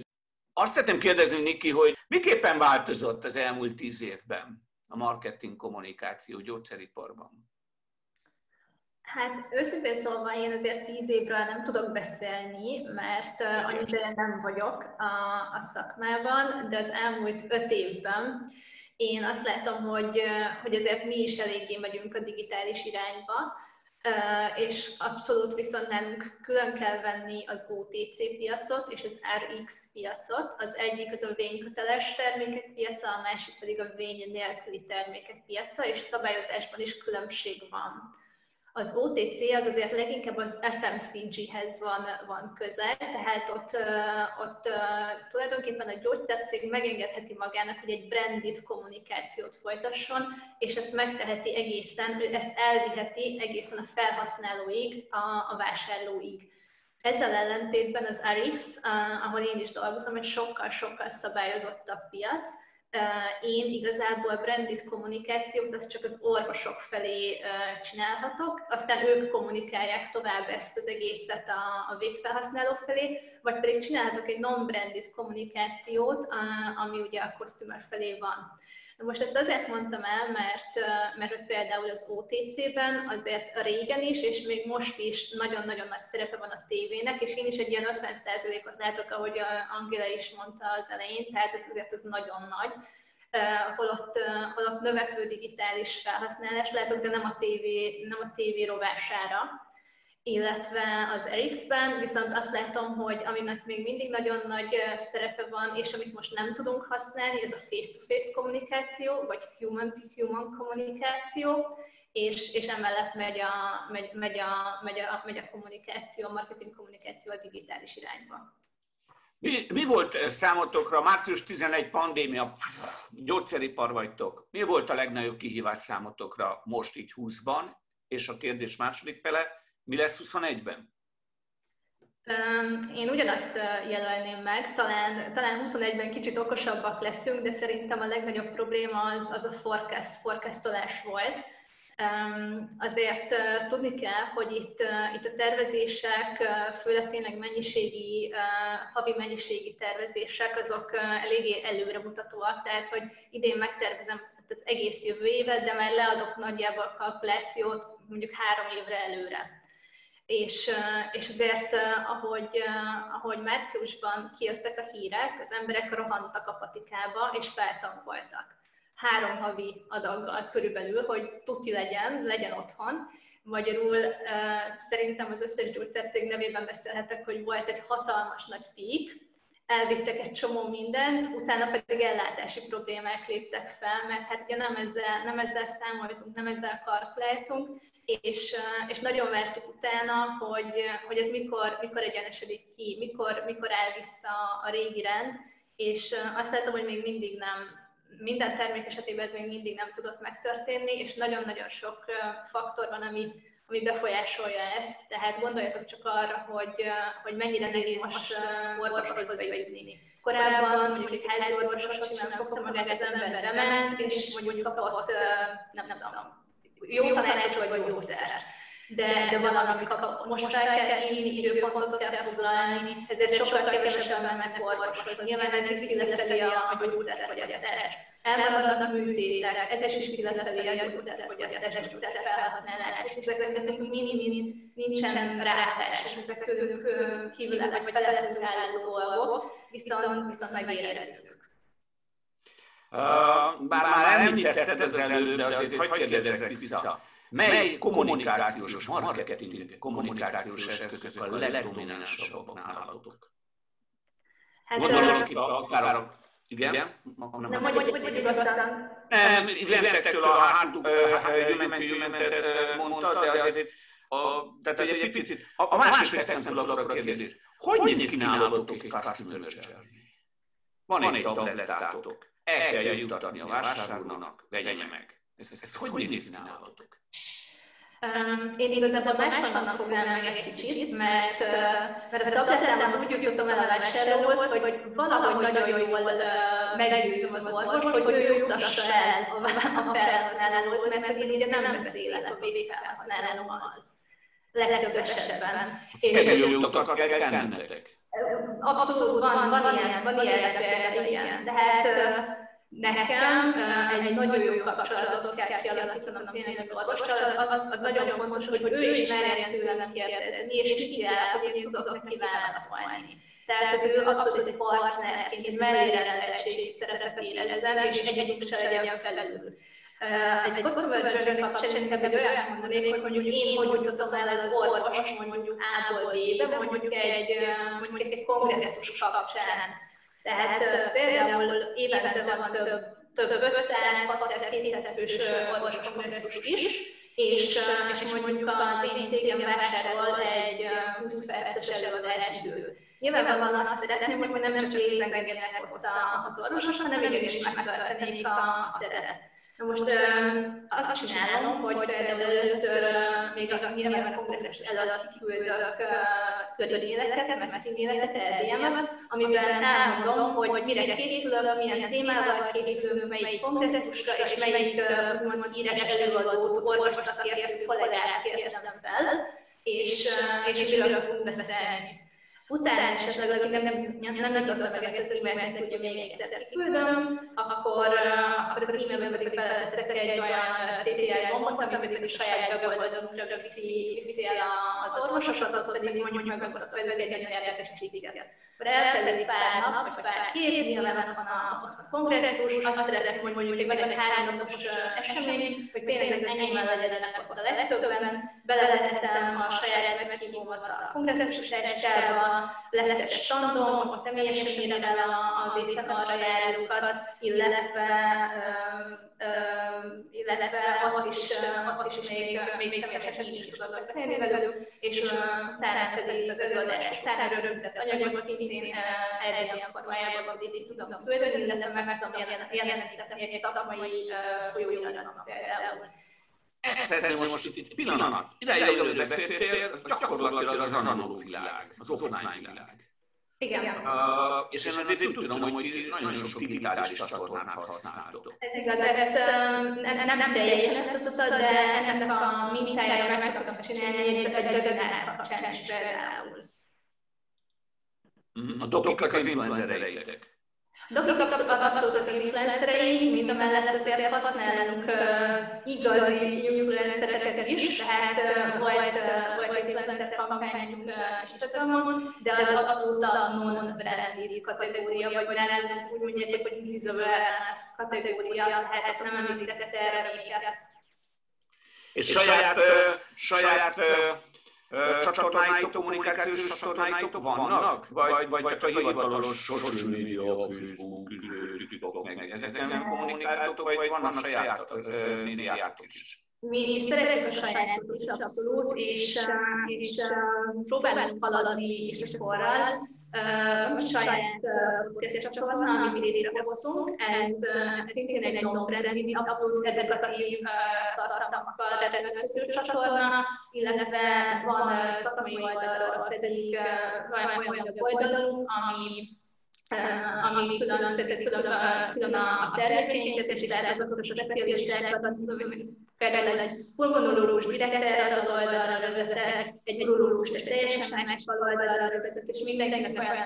Azt szeretném kérdezni, Niki, hogy miképpen változott az elmúlt tíz évben a marketing kommunikáció gyógyszeriparban? Hát őszintén szólva én azért tíz évről nem tudok beszélni, mert annyit nem vagyok a, a szakmában, de az elmúlt öt évben én azt látom, hogy, hogy azért mi is eléggé megyünk a digitális irányba, és abszolút viszont nálunk külön kell venni az OTC piacot és az RX piacot. Az egyik az a vényköteles termékek piaca, a másik pedig a vény nélküli termékek piaca, és szabályozásban is különbség van. Az OTC az azért leginkább az FMCG-hez van, van közel, tehát ott, ott tulajdonképpen a gyógyszercég megengedheti magának, hogy egy branded kommunikációt folytasson, és ezt megteheti egészen, ezt elviheti egészen a felhasználóig, a, a vásárlóig. Ezzel ellentétben az RX, ahol én is dolgozom, egy sokkal-sokkal szabályozottabb piac, én igazából branded kommunikációt azt csak az orvosok felé csinálhatok, aztán ők kommunikálják tovább ezt az egészet a, a végfelhasználó felé, vagy pedig csinálhatok egy non-branded kommunikációt, ami ugye a customer felé van. Most ezt azért mondtam el, mert, mert például az OTC-ben azért régen is, és még most is nagyon-nagyon nagy szerepe van a tévének, és én is egy ilyen 50%-ot látok, ahogy Angela is mondta az elején, tehát ez azért az nagyon nagy. Holott, holott növekvő digitális felhasználás látok, de nem a tévé, nem a tévé rovására illetve az RX-ben, viszont azt látom, hogy aminek még mindig nagyon nagy szerepe van, és amit most nem tudunk használni, ez a face-to-face kommunikáció, vagy human-to-human kommunikáció, és, és emellett megy a, megy, megy, a, megy, a, megy a kommunikáció, a marketing kommunikáció a digitális irányba. Mi, mi volt számotokra, március 11 pandémia, gyógyszeripar vagytok, mi volt a legnagyobb kihívás számotokra most így 20-ban, és a kérdés második fele, mi lesz 21-ben? Én ugyanazt jelölném meg, talán, talán 21-ben kicsit okosabbak leszünk, de szerintem a legnagyobb probléma az, az a forecast, forecastolás volt. Azért tudni kell, hogy itt, itt a tervezések, főleg tényleg mennyiségi, havi mennyiségi tervezések, azok eléggé előremutatóak, tehát hogy idén megtervezem az egész jövő évet, de már leadok nagyjából a kalkulációt mondjuk három évre előre és, és azért, ahogy, ahogy márciusban kijöttek a hírek, az emberek rohantak a patikába, és feltankoltak. Három havi adaggal körülbelül, hogy tuti legyen, legyen otthon. Magyarul szerintem az összes gyógyszercég nevében beszélhetek, hogy volt egy hatalmas nagy pík, elvittek egy csomó mindent, utána pedig ellátási problémák léptek fel, mert hát ugye nem ezzel, nem ezzel számoltunk, nem ezzel kalkuláltunk, és, és nagyon vártuk utána, hogy, hogy ez mikor, mikor egyenesedik ki, mikor, mikor áll vissza a régi rend, és azt látom, hogy még mindig nem, minden termék esetében ez még mindig nem tudott megtörténni, és nagyon-nagyon sok faktor van, ami, ami befolyásolja ezt. Tehát gondoljatok csak arra, hogy, hogy mennyire nehéz most orvoshoz bejutni. Korábban mondjuk egy házi orvoshoz simán fogta meg az ember bement, és mondjuk kapott, nem, nem tudom, jó tanácsot vagy gyógyszert. de, de valamit kapott. Most fel kell hívni, időpontot kell foglalni, ezért sokkal kevesebben mennek orvoshoz. Nyilván ez is illeszteli a gyógyszerfogyasztást. Elmaradnak műtétek, ez is illeszteli a gyógyszerfogyasztást, a gyógyszer felhasználást, és ezeknek mind-mind nincsen rátás, és ezek tőlünk kívül vagy felettünk álló dolgok, viszont, viszont megérezzük. Bár már említetted az előbb, de azért hagyd kérdezzek vissza. Mely kommunikációs, marketing kommunikációs eszközök a legdominánsabbak nálatok? Hát, Gondolok itt akár a... Igen? Nem, nem, hogy, hogy, nyugodtan. Nem, rendetektől a hátuk, jömentő, jömentet mondta, de azért a, tehát egy picit, a, a másik szempontból a kérdés. Hogy néz ki nálatok egy customer journey? Van egy tablettátok, el kell jutatni a vásárlónak, vegye meg. Ez, ez, ez hogy néz ki nálatok? Én igazából máshonnan fognám meg egy kicsit, mert, mert a tabletában úgy jutottam el a vásárlóhoz, hogy valahogy nagyon jól meggyőzöm az orvos, hogy ő jutassa el a, felhasználóhoz, mert én ugye nem beszélek a végfelhasználóval. Legtöbb esetben. És utakat kell kennetek? Abszolút van, van ilyen, van ilyen, ilyen. De hát nekem egy nagyon jó kapcsolatot kell kialakítanom tényleg az orvossal, az, az nagyon fontos, hogy ő is merjen tőlem kérdezni, és így el, hogy én tudok neki válaszolni. Tehát, ő abszolút egy partnerként, egy mellé szerepet érezzen, és egyikünk se legyen felelő. Egy customer journey kapcsán inkább egy olyan mondanék, hogy mondjuk én hogy mutatom el az orvos mondjuk A-ból B-be, mondjuk egy, mondjuk egy kongresszus kapcsán tehát például évente van több, több 500, 600, 200 fős orvoskongresszus is, és, és mondjuk az én cégem vásárol egy 20 perces előadásidőt. Nyilvánvalóan azt szeretném, hogy nem csak lézengedjenek ott az orvosok, hanem igenis megtartanék a, a teret. Na most azt csinálom, hogy például először még a nyilván a kongresszus előtt kiküldök ködönéleket, meg színéleket, erdélyemet, amiben elmondom, hogy mire készülök, milyen témával készülünk, melyik kongresszusra, és melyik úgymond írás előadót, orvosnak kollégát kértem fel, és, és miről fogunk beszélni. Utána esetleg, aki nem, nem, nem, nem tudta meg ezt az e-mailt, hogy még egyszer kiküldöm, akkor, akkor az e-mailben pedig beleteszek egy olyan CTI gombot, ami pedig a saját weboldalunkra viszi, viszi el az orvosokat, ott pedig mondjuk meg azt, hogy egy érdekes cikket. Akkor eltelik pár nap, vagy pár hét, nyilván van a, kongresszus, azt szeretnék, hogy mondjuk meg egy három napos esemény, hogy tényleg az enyémmel legyenek ott a legtöbben, beletetem a saját meghívómat a kongresszus estába, lesz ott személyesen mérem el az éppen arra járókat, illetve, illetve ott is, ott is még, még személyesen így is tudok beszélni velük, és utána pedig az előadás után rögzített anyagot szintén egy ilyen formájában tudom küldeni, illetve meg tudom jeleníteni egy szakmai folyóiratnak például. Ezt szeretném most itt, itt pillanat. Ideig, előbb beszéltél, az gyakorlatilag az analóg világ, az offline világ. Igen. Uh, és én azért úgy tudom, hogy nagyon sok digitális csatornát használtok. Ez igaz, ezt nem, nem, nem teljesen ezt az de ennek a mintájára meg tudtam csinálni egy, egy webinár kapcsán is például. A dokik az influencereitek. Dokik abszolút az influencereink, mind a mellett azért használunk igazi influencereket is, tehát volt, volt influencer kampányunk Instagramon, de az abszolút a non-branded kategória, vagy nálunk ezt úgy mondják, hogy this is a kategória, tehát nem említett terméket. És saját, saját uh, csatornáitok, kommunikációs csatornáitok vannak? Vagy, vagy csak a hivatalos social media, Facebook, TikTok, meg ezeken kommunikáltok, vagy vannak saját médiátok is? Mi szeretjük a sajátot is abszolút, és, és próbálunk haladni is korral. Uh, saját podcast csatorna, amit létrehoztunk, ez, ez szintén egy non-branded, abszolút edukatív tartalmakkal rendelkező csatorna, illetve van szakmai oldalról pedig van olyan oldalunk, ami ami külön összeszedi külön, külön a termékeinket, és erre azok a specialistákat, például egy pulmonológus direkter az oldalra vezetek, egy urológus egy teljesen másik oldalra vezetek, és mindenkinek olyan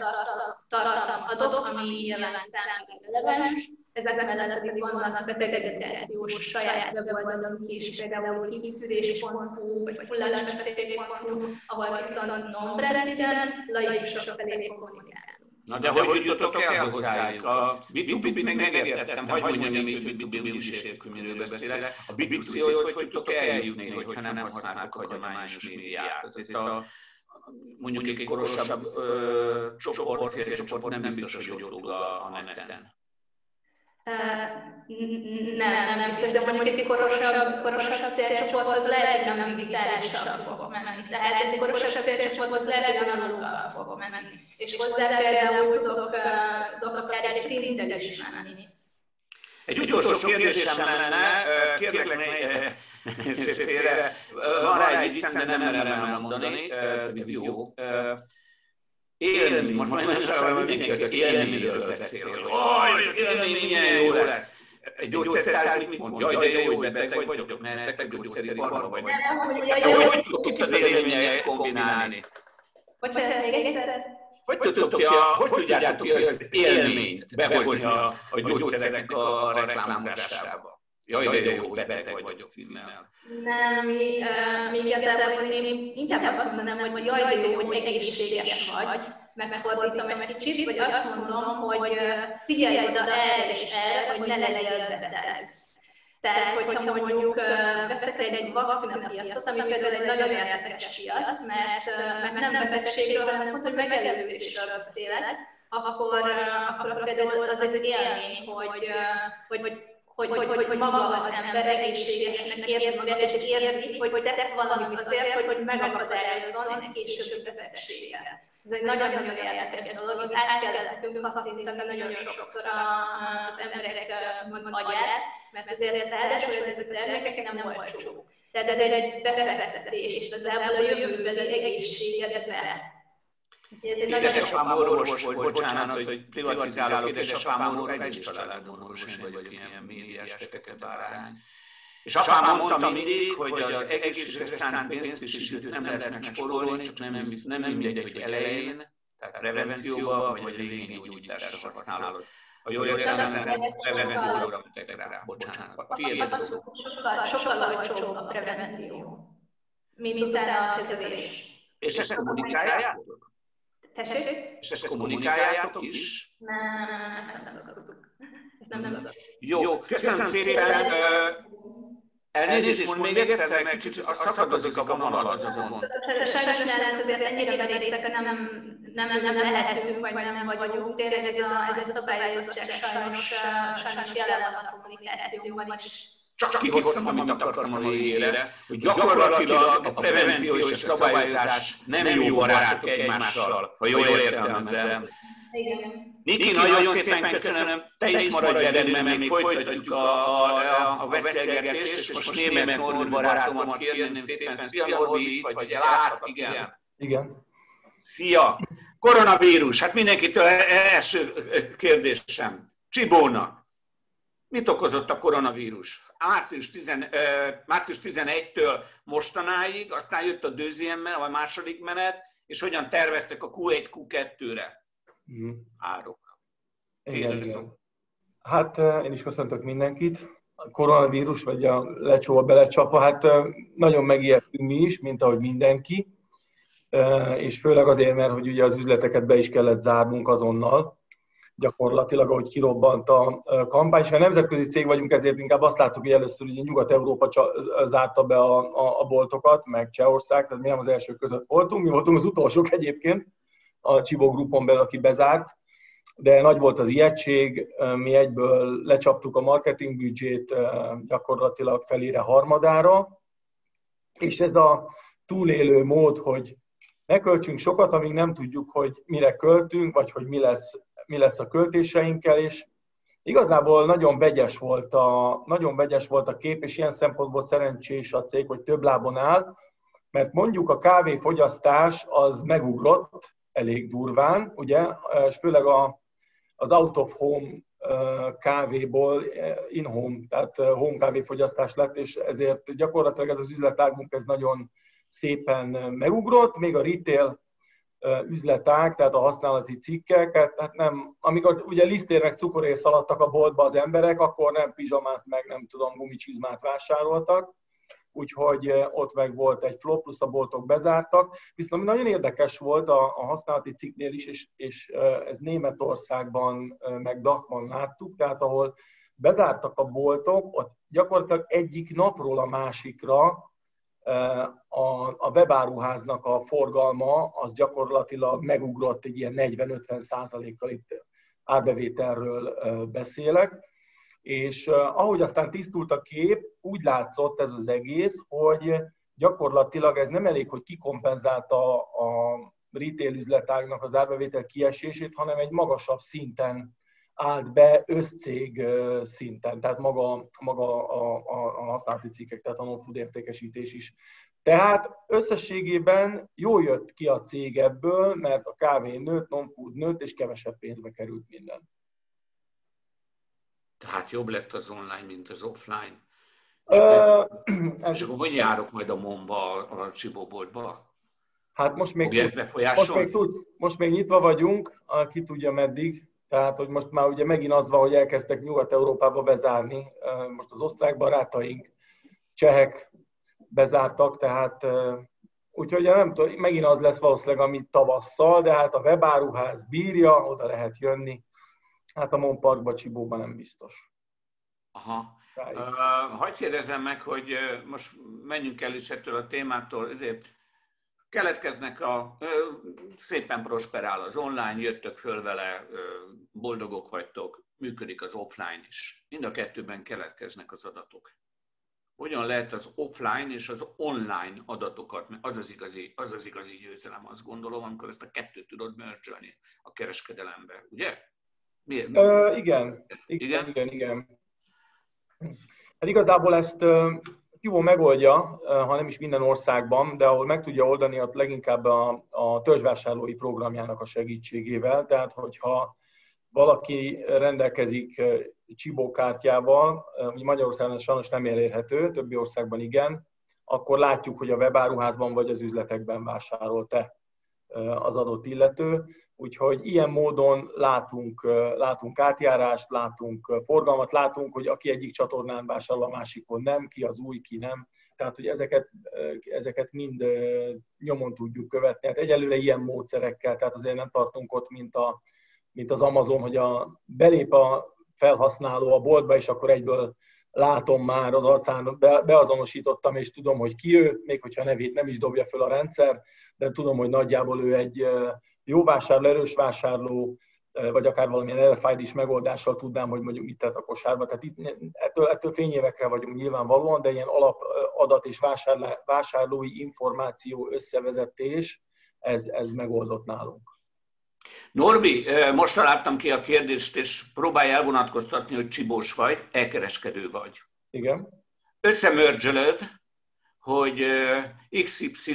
tartalom adok, ami nyilván számomra releváns. Ezek mellett pedig vannak betegedukációs saját weboldalunk is, például hívszűrés.hu vagy hullásbeszéd.hu, ahol viszont non-brandeden laikusok felé kommunikálunk. Na de, de hogy, hogy el hozzájuk? A B2B meg megértettem, hogy mondjam én hogy B2B is értünk, miről beszélek. A B2C-hoz hogy tudtok eljutni, hogyha nem használtok a hagyományos médiát. Azért a, mondjuk egy korosabb csoport, célcsoport nem biztos, hogy ott a neten. Nem, nem biztos, de mondjuk egy korosabb, korosabb célcsoporthoz lehet, hogy nem digitálisan fog menni. Tehát egy korosabb célcsoporthoz lehet, hogy analóggal fog menni. És hozzá például tudok, tudok akár egy tintet is menni. Egy utolsó kérdésem lenne, kérlek ne félre, van rá egy viccem, de nem merem elmondani, jó élmény, most már nem mindenki az élményről beszél, hogy az élmény milyen jó lesz. Egy gyógyszertár mit mond? Jaj, de jó, hogy beteg vagyok, nektek gyógyszeriparban vagy. Hogy tudjuk itt az élményeket kombinálni? Bocsánat, még egyszer. Hogy tudtok ki, a, hogy tudjátok ki az élményt behozni a, a gyógyszereknek a reklámozásába? Jaj, de jó, beteg vagyok címmel. Nem, mi, uh, mi igazából én inkább azt mondanám, hogy jaj, de jó, hogy egészséges vagy, megfordítom egy kicsit, vagy azt mondom, hogy figyelj oda erre és erre, hogy ne legyél beteg. Tehát, hogyha mondjuk veszek egy vakcinapiacot, ami például egy nagyon érdekes piac, mert, mert nem betegségről, hanem pont, hogy megelőzésről beszélek, akkor, akkor például az egy élmény, hogy, hogy, hogy hogy, hogy, hogy, hogy maga az ember egészségesnek érzi magát, és érzi, hogy, hogy tett valamit azért, hogy, hogy megakadályozzon egy később betegséget. Ez egy nagyon-nagyon érdekes dolog, hogy át kellett nekünk nagyon sokszor az emberek agyát, mert ezért ráadásul ezek a termékek nem olcsók. Tehát ez egy befektetés, és az a jövőbeli egészséget be Édesapám orvos volt, bocsánat, hogy privatizálok, édesapám orvos, egy is családon orvos, én vagyok ilyen médiás fekete bárány. És apám mondta mindig, hogy az egészségre szánt pénzt és időt nem lehetne spórolni, csak nem, nem mindegy, hogy elején, tehát prevencióba, vagy végén gyógyításra használod. Ha jól értelmezem, prevencióra mentek rá, bocsánat. Tiéd Sokkal, sokkal olcsóbb a prevenció, mint utána a kezelés. És ezt kommunikáljátok? Tessék? És ezt kommunikáljátok is? Nem, nem, ezt nem szoktuk. Nem, nem Jó, köszönöm szépen. Elnézést mond még egyszer, mert kicsit szakadozik a vonal az azon. Sajnos nálunk azért ennyire merészek nem, nem, nem, nem lehetünk, vagy nem vagyunk. Tényleg ez a, ez a szabályozottság sajnos, sajnos jelen van a kommunikációban is. Csak kihoztam, amit akartam a végére, hogy gyakorlatilag a prevenció és a szabályozás nem jó barátok egymással, ha jól értelmezem. Niki, nagyon szépen köszönöm, te is maradj velünk, mert még folytatjuk a, a, a beszélgetést, és most német Norbi barátomat kérném szépen. Szia Norbi, itt vagy, lát, igen. Igen. Szia! Koronavírus, hát mindenkitől első kérdésem. Csibónak, mit okozott a koronavírus? Március, 10, március 11-től mostanáig, aztán jött a dőziemmel, a második menet, és hogyan terveztek a Q1, Q2-re? mm. árokra. Igen, igen. Hát én is köszöntök mindenkit. A koronavírus, vagy a lecsóva belecsapa, hát nagyon megijedtünk mi is, mint ahogy mindenki, és főleg azért, mert hogy ugye az üzleteket be is kellett zárnunk azonnal, gyakorlatilag, ahogy kirobbant a kampány, és mert nemzetközi cég vagyunk, ezért inkább azt láttuk, hogy először ugye Nyugat-Európa zárta be a, a, a boltokat, meg Csehország, tehát mi nem az első között voltunk, mi voltunk az utolsók egyébként, a Csibó Groupon belül, aki bezárt, de nagy volt az ijegység, mi egyből lecsaptuk a marketing büdzsét gyakorlatilag felére harmadára, és ez a túlélő mód, hogy ne költsünk sokat, amíg nem tudjuk, hogy mire költünk, vagy hogy mi lesz, mi lesz a költéseinkkel, és igazából nagyon vegyes volt a, nagyon vegyes volt a kép, és ilyen szempontból szerencsés a cég, hogy több lábon áll, mert mondjuk a kávéfogyasztás az megugrott, elég durván, ugye, és főleg a az out of home kávéból in-home, tehát home kávéfogyasztás lett, és ezért gyakorlatilag ez az üzletágunk ez nagyon szépen megugrott, még a retail üzletág, tehát a használati cikkek, hát, nem, amikor ugye lisztér meg cukorért szaladtak a boltba az emberek, akkor nem pizsamát, meg nem tudom, gumicsizmát vásároltak, úgyhogy ott meg volt egy flop, plusz a boltok bezártak. Viszont ami nagyon érdekes volt a, a használati cikknél is, és, és ez Németországban, meg Dachban láttuk, tehát ahol bezártak a boltok, ott gyakorlatilag egyik napról a másikra a, a webáruháznak a forgalma az gyakorlatilag megugrott egy ilyen 40-50 százalékkal itt árbevételről beszélek, és ahogy aztán tisztult a kép, úgy látszott ez az egész, hogy gyakorlatilag ez nem elég, hogy kikompenzálta a retail üzletágnak az árbevétel kiesését, hanem egy magasabb szinten állt be összcég szinten, tehát maga, maga a, a, a használati cikkek, tehát a non-food értékesítés is. Tehát összességében jól jött ki a cég ebből, mert a kávé nőtt, non-food nőtt, és kevesebb pénzbe került minden. Tehát jobb lett az online, mint az offline. Uh, [CLEARS THROAT] és akkor hogy járok majd a momba, a Csibóboltba? Hát most még, most még tudsz, most még nyitva vagyunk, ki tudja meddig, tehát, hogy most már ugye megint az van, hogy elkezdtek Nyugat-Európába bezárni. Most az osztrák barátaink, csehek bezártak, tehát úgyhogy nem tudom, megint az lesz valószínűleg, amit tavasszal, de hát a webáruház bírja, oda lehet jönni. Hát a Mon Parkba, Csibóban nem biztos. Aha. Uh, hagyj kérdezem meg, hogy most menjünk el is ettől a témától, ezért keletkeznek a, szépen prosperál az online, jöttök föl vele, boldogok vagytok, működik az offline is. Mind a kettőben keletkeznek az adatok. Hogyan lehet az offline és az online adatokat, mert az az igazi, az az igazi győzelem, azt gondolom, amikor ezt a kettőt tudod mergelni a kereskedelembe, ugye? Miért? Uh, igen. igen, igen, igen, igen. Hát igazából ezt Kivo megoldja, ha nem is minden országban, de ahol meg tudja oldani, ott leginkább a, a törzsvásárlói programjának a segítségével. Tehát, hogyha valaki rendelkezik Csibó kártyával, ami Magyarországon sajnos nem elérhető, többi országban igen, akkor látjuk, hogy a webáruházban vagy az üzletekben vásárolt-e az adott illető. Úgyhogy ilyen módon látunk, látunk átjárást, látunk forgalmat, látunk, hogy aki egyik csatornán vásárol, a másikon nem, ki az új, ki nem. Tehát, hogy ezeket, ezeket mind nyomon tudjuk követni. Hát egyelőre ilyen módszerekkel, tehát azért nem tartunk ott, mint, a, mint az Amazon, hogy a, belép a felhasználó a boltba, és akkor egyből látom már az arcán, be, beazonosítottam, és tudom, hogy ki ő, még hogyha nevét nem is dobja föl a rendszer, de tudom, hogy nagyjából ő egy jó vásárló, erős vásárló, vagy akár valamilyen RFID-s megoldással tudnám, hogy mondjuk mit tett a kosárba. Tehát itt ettől, ettől fényévekre vagyunk nyilvánvalóan, de ilyen alapadat és vásárlói információ összevezetés, ez, ez megoldott nálunk. Norbi, most találtam ki a kérdést, és próbálj elvonatkoztatni, hogy csibós vagy, elkereskedő vagy. Igen. Összemörgyölöd, hogy XY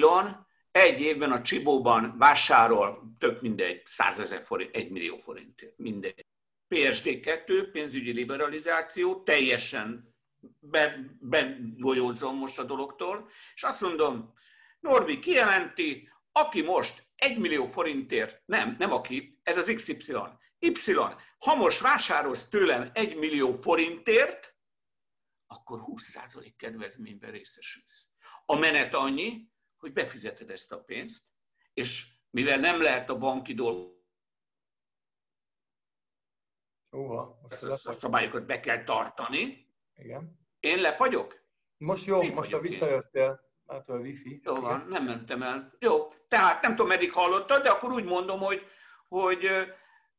egy évben a Csibóban vásárol tök mindegy, 100 ezer forint, 1 millió forintért, mindegy. PSD2, pénzügyi liberalizáció, teljesen begolyózom most a dologtól, és azt mondom, Norbi kijelenti, aki most 1 millió forintért, nem, nem aki, ez az XY, Y, ha most vásárolsz tőlem 1 millió forintért, akkor 20% kedvezményben részesülsz. A menet annyi, hogy befizeted ezt a pénzt, és mivel nem lehet a banki dolg, Uha, most ezt a szabályokat be kell tartani. Igen. Én lefagyok? Most jó, Mi most a visszajöttél. Hát a wifi. Jó van, nem mentem el. Jó, tehát nem tudom, meddig hallottad, de akkor úgy mondom, hogy, hogy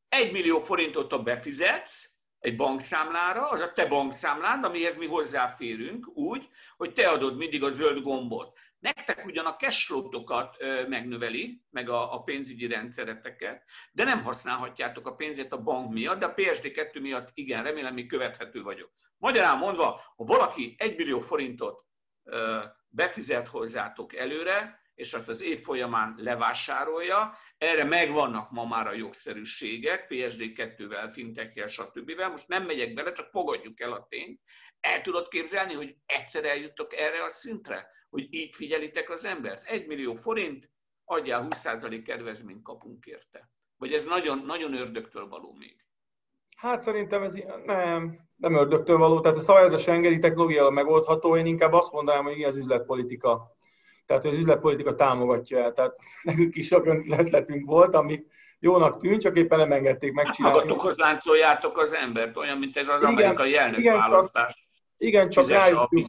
egy millió forintot befizetsz egy bankszámlára, az a te bankszámlád, amihez mi hozzáférünk úgy, hogy te adod mindig a zöld gombot. Nektek ugyan a cashflow-tokat megnöveli, meg a, a pénzügyi rendszereteket, de nem használhatjátok a pénzét a bank miatt, de a PSD2 miatt igen, remélem, mi követhető vagyok. Magyarán mondva, ha valaki 1 millió forintot befizet hozzátok előre, és azt az év folyamán levásárolja. Erre megvannak ma már a jogszerűségek, PSD2-vel, fintekkel, stb. Most nem megyek bele, csak fogadjuk el a tényt. El tudod képzelni, hogy egyszer eljuttok erre a szintre, hogy így figyelitek az embert? Egy millió forint, adjál 20% kedvezményt kapunk érte. Vagy ez nagyon, nagyon ördögtől való még? Hát szerintem ez nem, nem ördögtől való. Tehát a szabályozás engedi technológiával megoldható. Én inkább azt mondanám, hogy igen, az üzletpolitika. Tehát, hogy az üzletpolitika támogatja el. Tehát nekünk is sok ötletünk volt, ami jónak tűnt, csak éppen nem engedték megcsinálni. Hát magatokhoz láncoljátok az embert, olyan, mint ez az igen, amerikai elnök igen, választás. Igen, csak rájöttünk,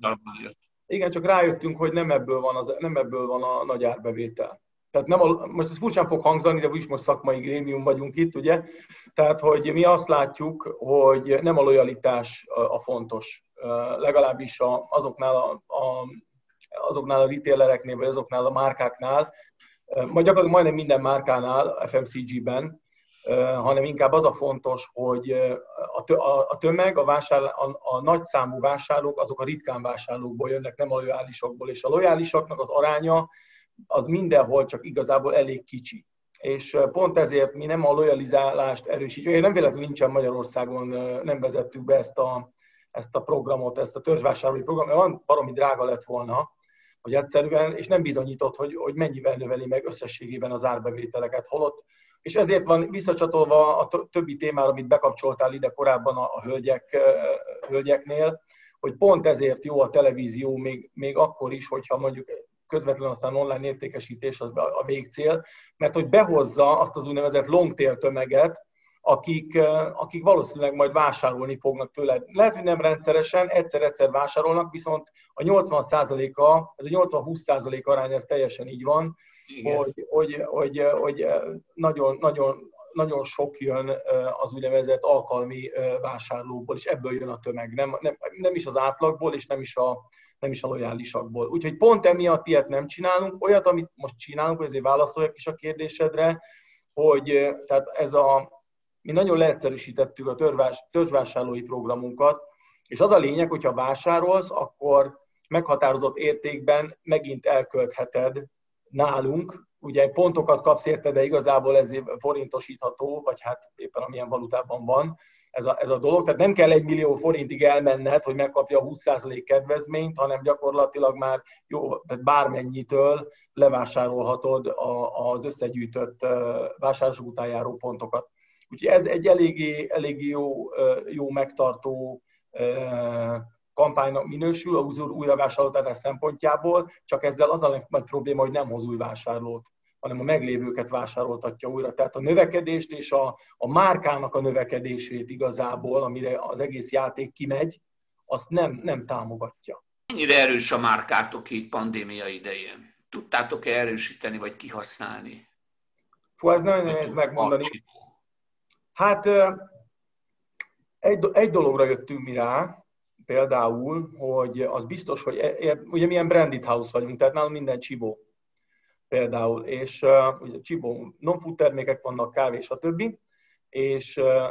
igen, csak rájöttünk, hogy nem ebből van, az, nem ebből van a nagy árbevétel. Tehát nem a, most ez furcsán fog hangzani, de úgyis most szakmai grémium vagyunk itt, ugye? Tehát, hogy mi azt látjuk, hogy nem a lojalitás a fontos, legalábbis a, azoknál a, a, azoknál a retailereknél, vagy azoknál a márkáknál, majd gyakorlatilag majdnem minden márkánál, FMCG-ben, hanem inkább az a fontos, hogy a tömeg, a, vásárl, a, a nagyszámú vásárlók, azok a ritkán vásárlókból jönnek, nem a lojálisokból, és a lojálisoknak az aránya az mindenhol csak igazából elég kicsi. És pont ezért mi nem a lojalizálást erősítjük. Én nem véletlenül nincsen Magyarországon, nem vezettük be ezt a, ezt a programot, ezt a törzsvásárlói programot, mert baromi drága lett volna, hogy egyszerűen, és nem bizonyított, hogy, hogy mennyivel növeli meg összességében az árbevételeket, holott és ezért van visszacsatolva a többi témára, amit bekapcsoltál ide korábban a, hölgyek, hölgyeknél, hogy pont ezért jó a televízió még, még akkor is, hogyha mondjuk közvetlenül aztán online értékesítés az a végcél, mert hogy behozza azt az úgynevezett long tail tömeget, akik, akik valószínűleg majd vásárolni fognak tőle. Lehet, hogy nem rendszeresen, egyszer-egyszer vásárolnak, viszont a 80%-a, ez a 80-20% arány, ez teljesen így van, hogy, hogy, hogy, hogy nagyon, nagyon, nagyon sok jön az úgynevezett alkalmi vásárlókból, és ebből jön a tömeg. Nem, nem, nem is az átlagból, és nem is a, nem is a lojálisakból. Úgyhogy pont emiatt ilyet nem csinálunk. Olyat, amit most csinálunk, hogy ezért válaszoljak is a kérdésedre, hogy tehát ez a, mi nagyon leegyszerűsítettük a törvás, törzsvásárlói programunkat, és az a lényeg, hogyha vásárolsz, akkor meghatározott értékben megint elköltheted nálunk, ugye pontokat kapsz érte, de igazából ez forintosítható, vagy hát éppen amilyen valutában van ez a, ez a dolog. Tehát nem kell egy millió forintig elmenned, hogy megkapja a 20% kedvezményt, hanem gyakorlatilag már jó, tehát bármennyitől levásárolhatod a, az összegyűjtött vásárlások után járó pontokat. Úgyhogy ez egy eléggé, eléggé jó, jó megtartó kampánynak minősül a újravásárlótárás szempontjából, csak ezzel az a nagy probléma, hogy nem hoz új vásárlót hanem a meglévőket vásároltatja újra. Tehát a növekedést és a, a márkának a növekedését igazából, amire az egész játék kimegy, azt nem, nem támogatja. Mennyire erős a márkátok itt pandémia idején? Tudtátok-e erősíteni vagy kihasználni? Fú, ez nagyon nehéz megmondani. Hát egy, egy dologra jöttünk mi rá, például, hogy az biztos, hogy e, e, ugye milyen branded house vagyunk, tehát nálunk minden csibó például, és uh, ugye csibó non-food termékek vannak, kávé, stb. És uh,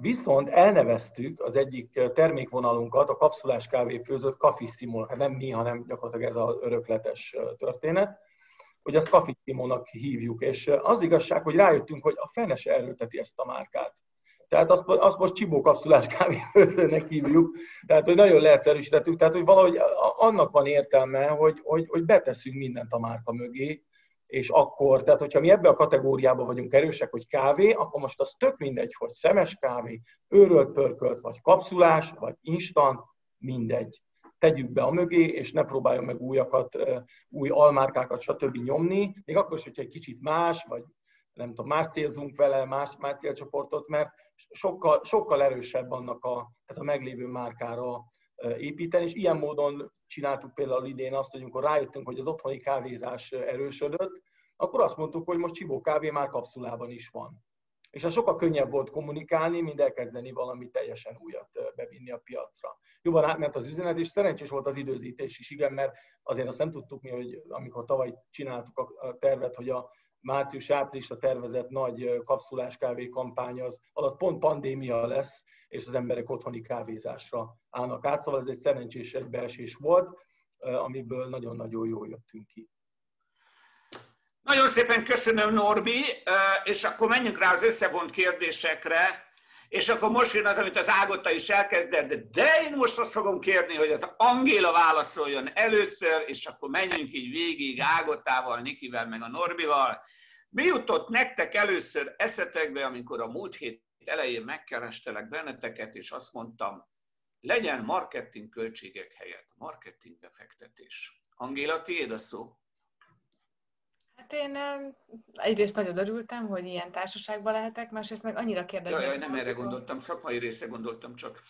viszont elneveztük az egyik termékvonalunkat, a kapszulás kávé főzött Kafissimo, hát nem mi, hanem gyakorlatilag ez az örökletes történet, hogy azt Kafissimónak hívjuk, és az igazság, hogy rájöttünk, hogy a fene se erőlteti ezt a márkát. Tehát azt, azt most csibó kapszulás kávéfőzőnek hívjuk, tehát hogy nagyon leegyszerűsítettük, tehát hogy valahogy annak van értelme, hogy, hogy, hogy beteszünk mindent a márka mögé, és akkor, tehát hogyha mi ebbe a kategóriába vagyunk erősek, hogy kávé, akkor most az tök mindegy, hogy szemes kávé, őrölt pörkölt, vagy kapszulás, vagy instant, mindegy. Tegyük be a mögé, és ne próbáljon meg újakat, új almárkákat, stb. nyomni, még akkor is, hogyha egy kicsit más, vagy nem tudom, más célzunk vele, más, más célcsoportot, mert sokkal, sokkal erősebb annak a, tehát a meglévő márkára építeni, és ilyen módon csináltuk például idén azt, hogy amikor rájöttünk, hogy az otthoni kávézás erősödött, akkor azt mondtuk, hogy most Csibó kávé már kapszulában is van. És az sokkal könnyebb volt kommunikálni, mint elkezdeni valami teljesen újat bevinni a piacra. Jobban átment az üzenet, és szerencsés volt az időzítés is, igen, mert azért azt nem tudtuk mi, hogy amikor tavaly csináltuk a tervet, hogy a március-áprilisra tervezett nagy kapszulás kávé kampány az alatt pont pandémia lesz, és az emberek otthoni kávézásra állnak át. Szóval ez egy szerencsés egybeesés volt, amiből nagyon-nagyon jól jöttünk ki. nagyon szépen köszönöm, Norbi, és akkor menjünk rá az összevont kérdésekre. És akkor most jön az, amit az Ágota is elkezdett, de én most azt fogom kérni, hogy az Angéla válaszoljon először, és akkor menjünk így végig Ágotával, Nikivel, meg a Norbival. Mi jutott nektek először eszetekbe, amikor a múlt hét elején megkerestelek benneteket, és azt mondtam, legyen marketing költségek helyett marketing befektetés. Angéla, tiéd a szó. Hát én egyrészt nagyon örültem, hogy ilyen társaságban lehetek, másrészt meg annyira kérdezem. Jaj, jaj, nem erre gondoltam, szakmai része gondoltam csak.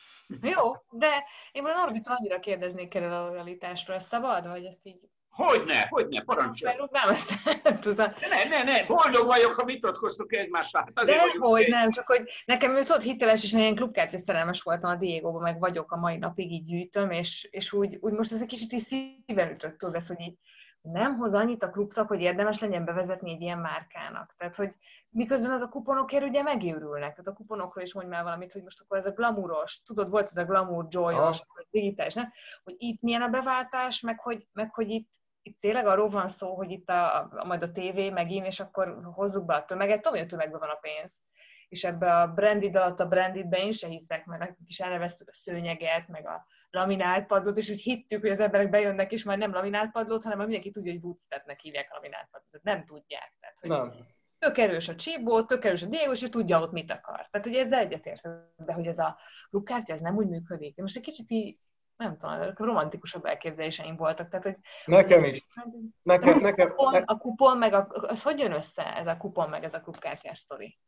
Jó, de én most Norbit annyira kérdeznék erről a lojalitásról, ezt szabad, vagy ezt így Hogyne, hogyne, parancsolj. Nem, ezt nem tudom. Ne, ne, ne, boldog vagyok, ha vitatkoztok egymással. Hát De hogy nem, csak hogy nekem ő tudod hiteles, és én klubkártya szerelmes voltam a Diego-ba, meg vagyok a mai napig így gyűjtöm, és, és úgy, úgy most ez egy kicsit így szíven ütött, tudod, ez, hogy így nem hoz annyit a klubtak, hogy érdemes legyen bevezetni egy ilyen márkának. Tehát, hogy miközben meg a kuponokért ugye megőrülnek. Tehát a kuponokról is mondj már valamit, hogy most akkor ez a glamouros, tudod, volt ez a glamour, joyos, digitális, ne? hogy itt milyen a beváltás, meg hogy, meg hogy itt, itt tényleg arról van szó, hogy itt a, a, majd a tévé megint, és akkor hozzuk be a tömeget, tudom, hogy a tömegben van a pénz. És ebbe a brandid alatt a brandidbe én se hiszek, mert nekünk is elneveztük a szőnyeget, meg a laminált padlót, és úgy hittük, hogy az emberek bejönnek, és majd nem laminált padlót, hanem mindenki tudja, hogy woodstepnek hívják laminált padlót. Nem tudják. Tehát, hogy nem. Tök erős a csípó, tök erős a Diego, és ő tudja ott mit akar. Tehát, hogy ezzel egyetértek, de hogy ez a klubkártya, ez nem úgy működik. Én most egy kicsit így nem tudom, romantikusabb elképzeléseim voltak. Tehát, hogy nekem is. Nekem, nekem, a, kupon, nekem. a kupon, meg a, az hogy jön össze ez a kupon, meg ez a klubkártyás sztori?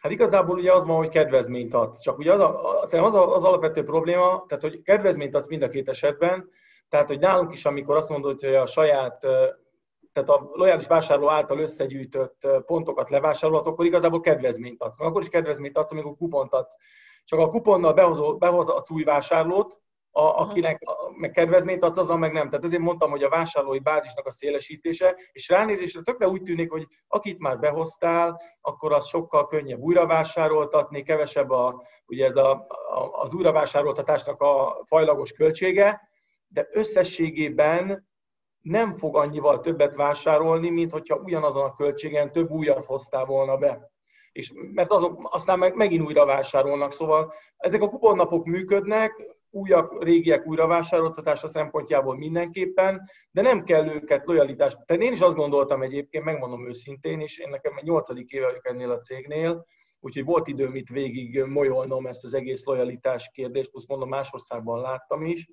Hát igazából ugye az van, hogy kedvezményt adsz. Csak ugye az, a, az, az, az alapvető probléma, tehát hogy kedvezményt adsz mind a két esetben, tehát hogy nálunk is, amikor azt mondod, hogy a saját tehát a lojális vásárló által összegyűjtött pontokat levásárolhat, akkor igazából kedvezményt adsz. Akkor is kedvezményt adsz, amikor kupont adsz csak a kuponnal behozol, behozatsz új vásárlót, a, akinek meg kedvezményt adsz, azon meg nem. Tehát ezért mondtam, hogy a vásárlói bázisnak a szélesítése, és ránézésre tökre úgy tűnik, hogy akit már behoztál, akkor az sokkal könnyebb újra vásároltatni, kevesebb a, ugye ez a, a, az újravásároltatásnak a fajlagos költsége, de összességében nem fog annyival többet vásárolni, mint hogyha ugyanazon a költségen több újat hoztál volna be és mert azok aztán meg, megint újra vásárolnak. Szóval ezek a kuponnapok működnek, újak, régiek újravásároltatása szempontjából mindenképpen, de nem kell őket lojalitás. Tehát én is azt gondoltam egyébként, megmondom őszintén, és én nekem egy nyolcadik éve vagyok ennél a cégnél, úgyhogy volt időm itt végig molyolnom ezt az egész lojalitás kérdést, plusz mondom, más országban láttam is,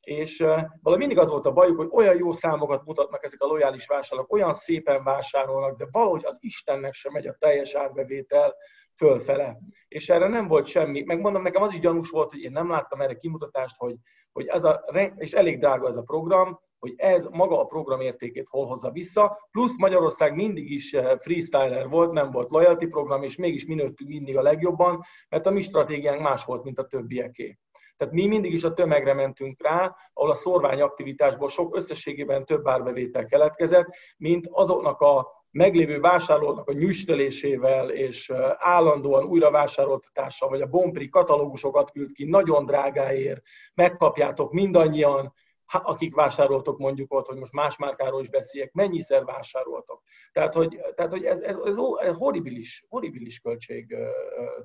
és valahogy mindig az volt a bajuk, hogy olyan jó számokat mutatnak ezek a lojális vásárlók, olyan szépen vásárolnak, de valahogy az Istennek sem megy a teljes árbevétel fölfele. És erre nem volt semmi. Megmondom, nekem az is gyanús volt, hogy én nem láttam erre kimutatást, hogy, hogy ez a, és elég drága ez a program, hogy ez maga a program értékét hol hozza vissza, plusz Magyarország mindig is freestyler volt, nem volt loyalty program, és mégis minőttünk mindig a legjobban, mert a mi stratégiánk más volt, mint a többieké. Tehát mi mindig is a tömegre mentünk rá, ahol a szorványaktivitásból sok összességében több árbevétel keletkezett, mint azoknak a meglévő vásárlóknak a nyüstelésével és állandóan újra vásároltatással, vagy a Bompri katalógusokat küld ki nagyon drágáért, megkapjátok mindannyian, akik vásároltok mondjuk ott, hogy most más márkáról is beszéljek, mennyiszer vásároltok. Tehát, hogy, tehát, hogy ez, ez, ez horribilis, horribilis költség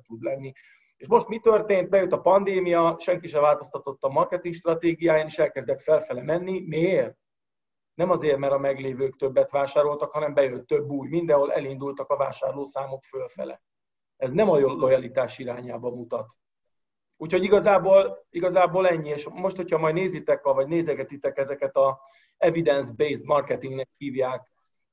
tud lenni. És most mi történt? Bejött a pandémia, senki sem változtatott a marketing stratégiáján, és elkezdett felfele menni. Miért? Nem azért, mert a meglévők többet vásároltak, hanem bejött több új. Mindenhol elindultak a vásárlószámok fölfele. Ez nem a lojalitás irányába mutat. Úgyhogy igazából, igazából ennyi, és most, hogyha majd nézitek, vagy nézegetitek ezeket a evidence-based marketingnek hívják,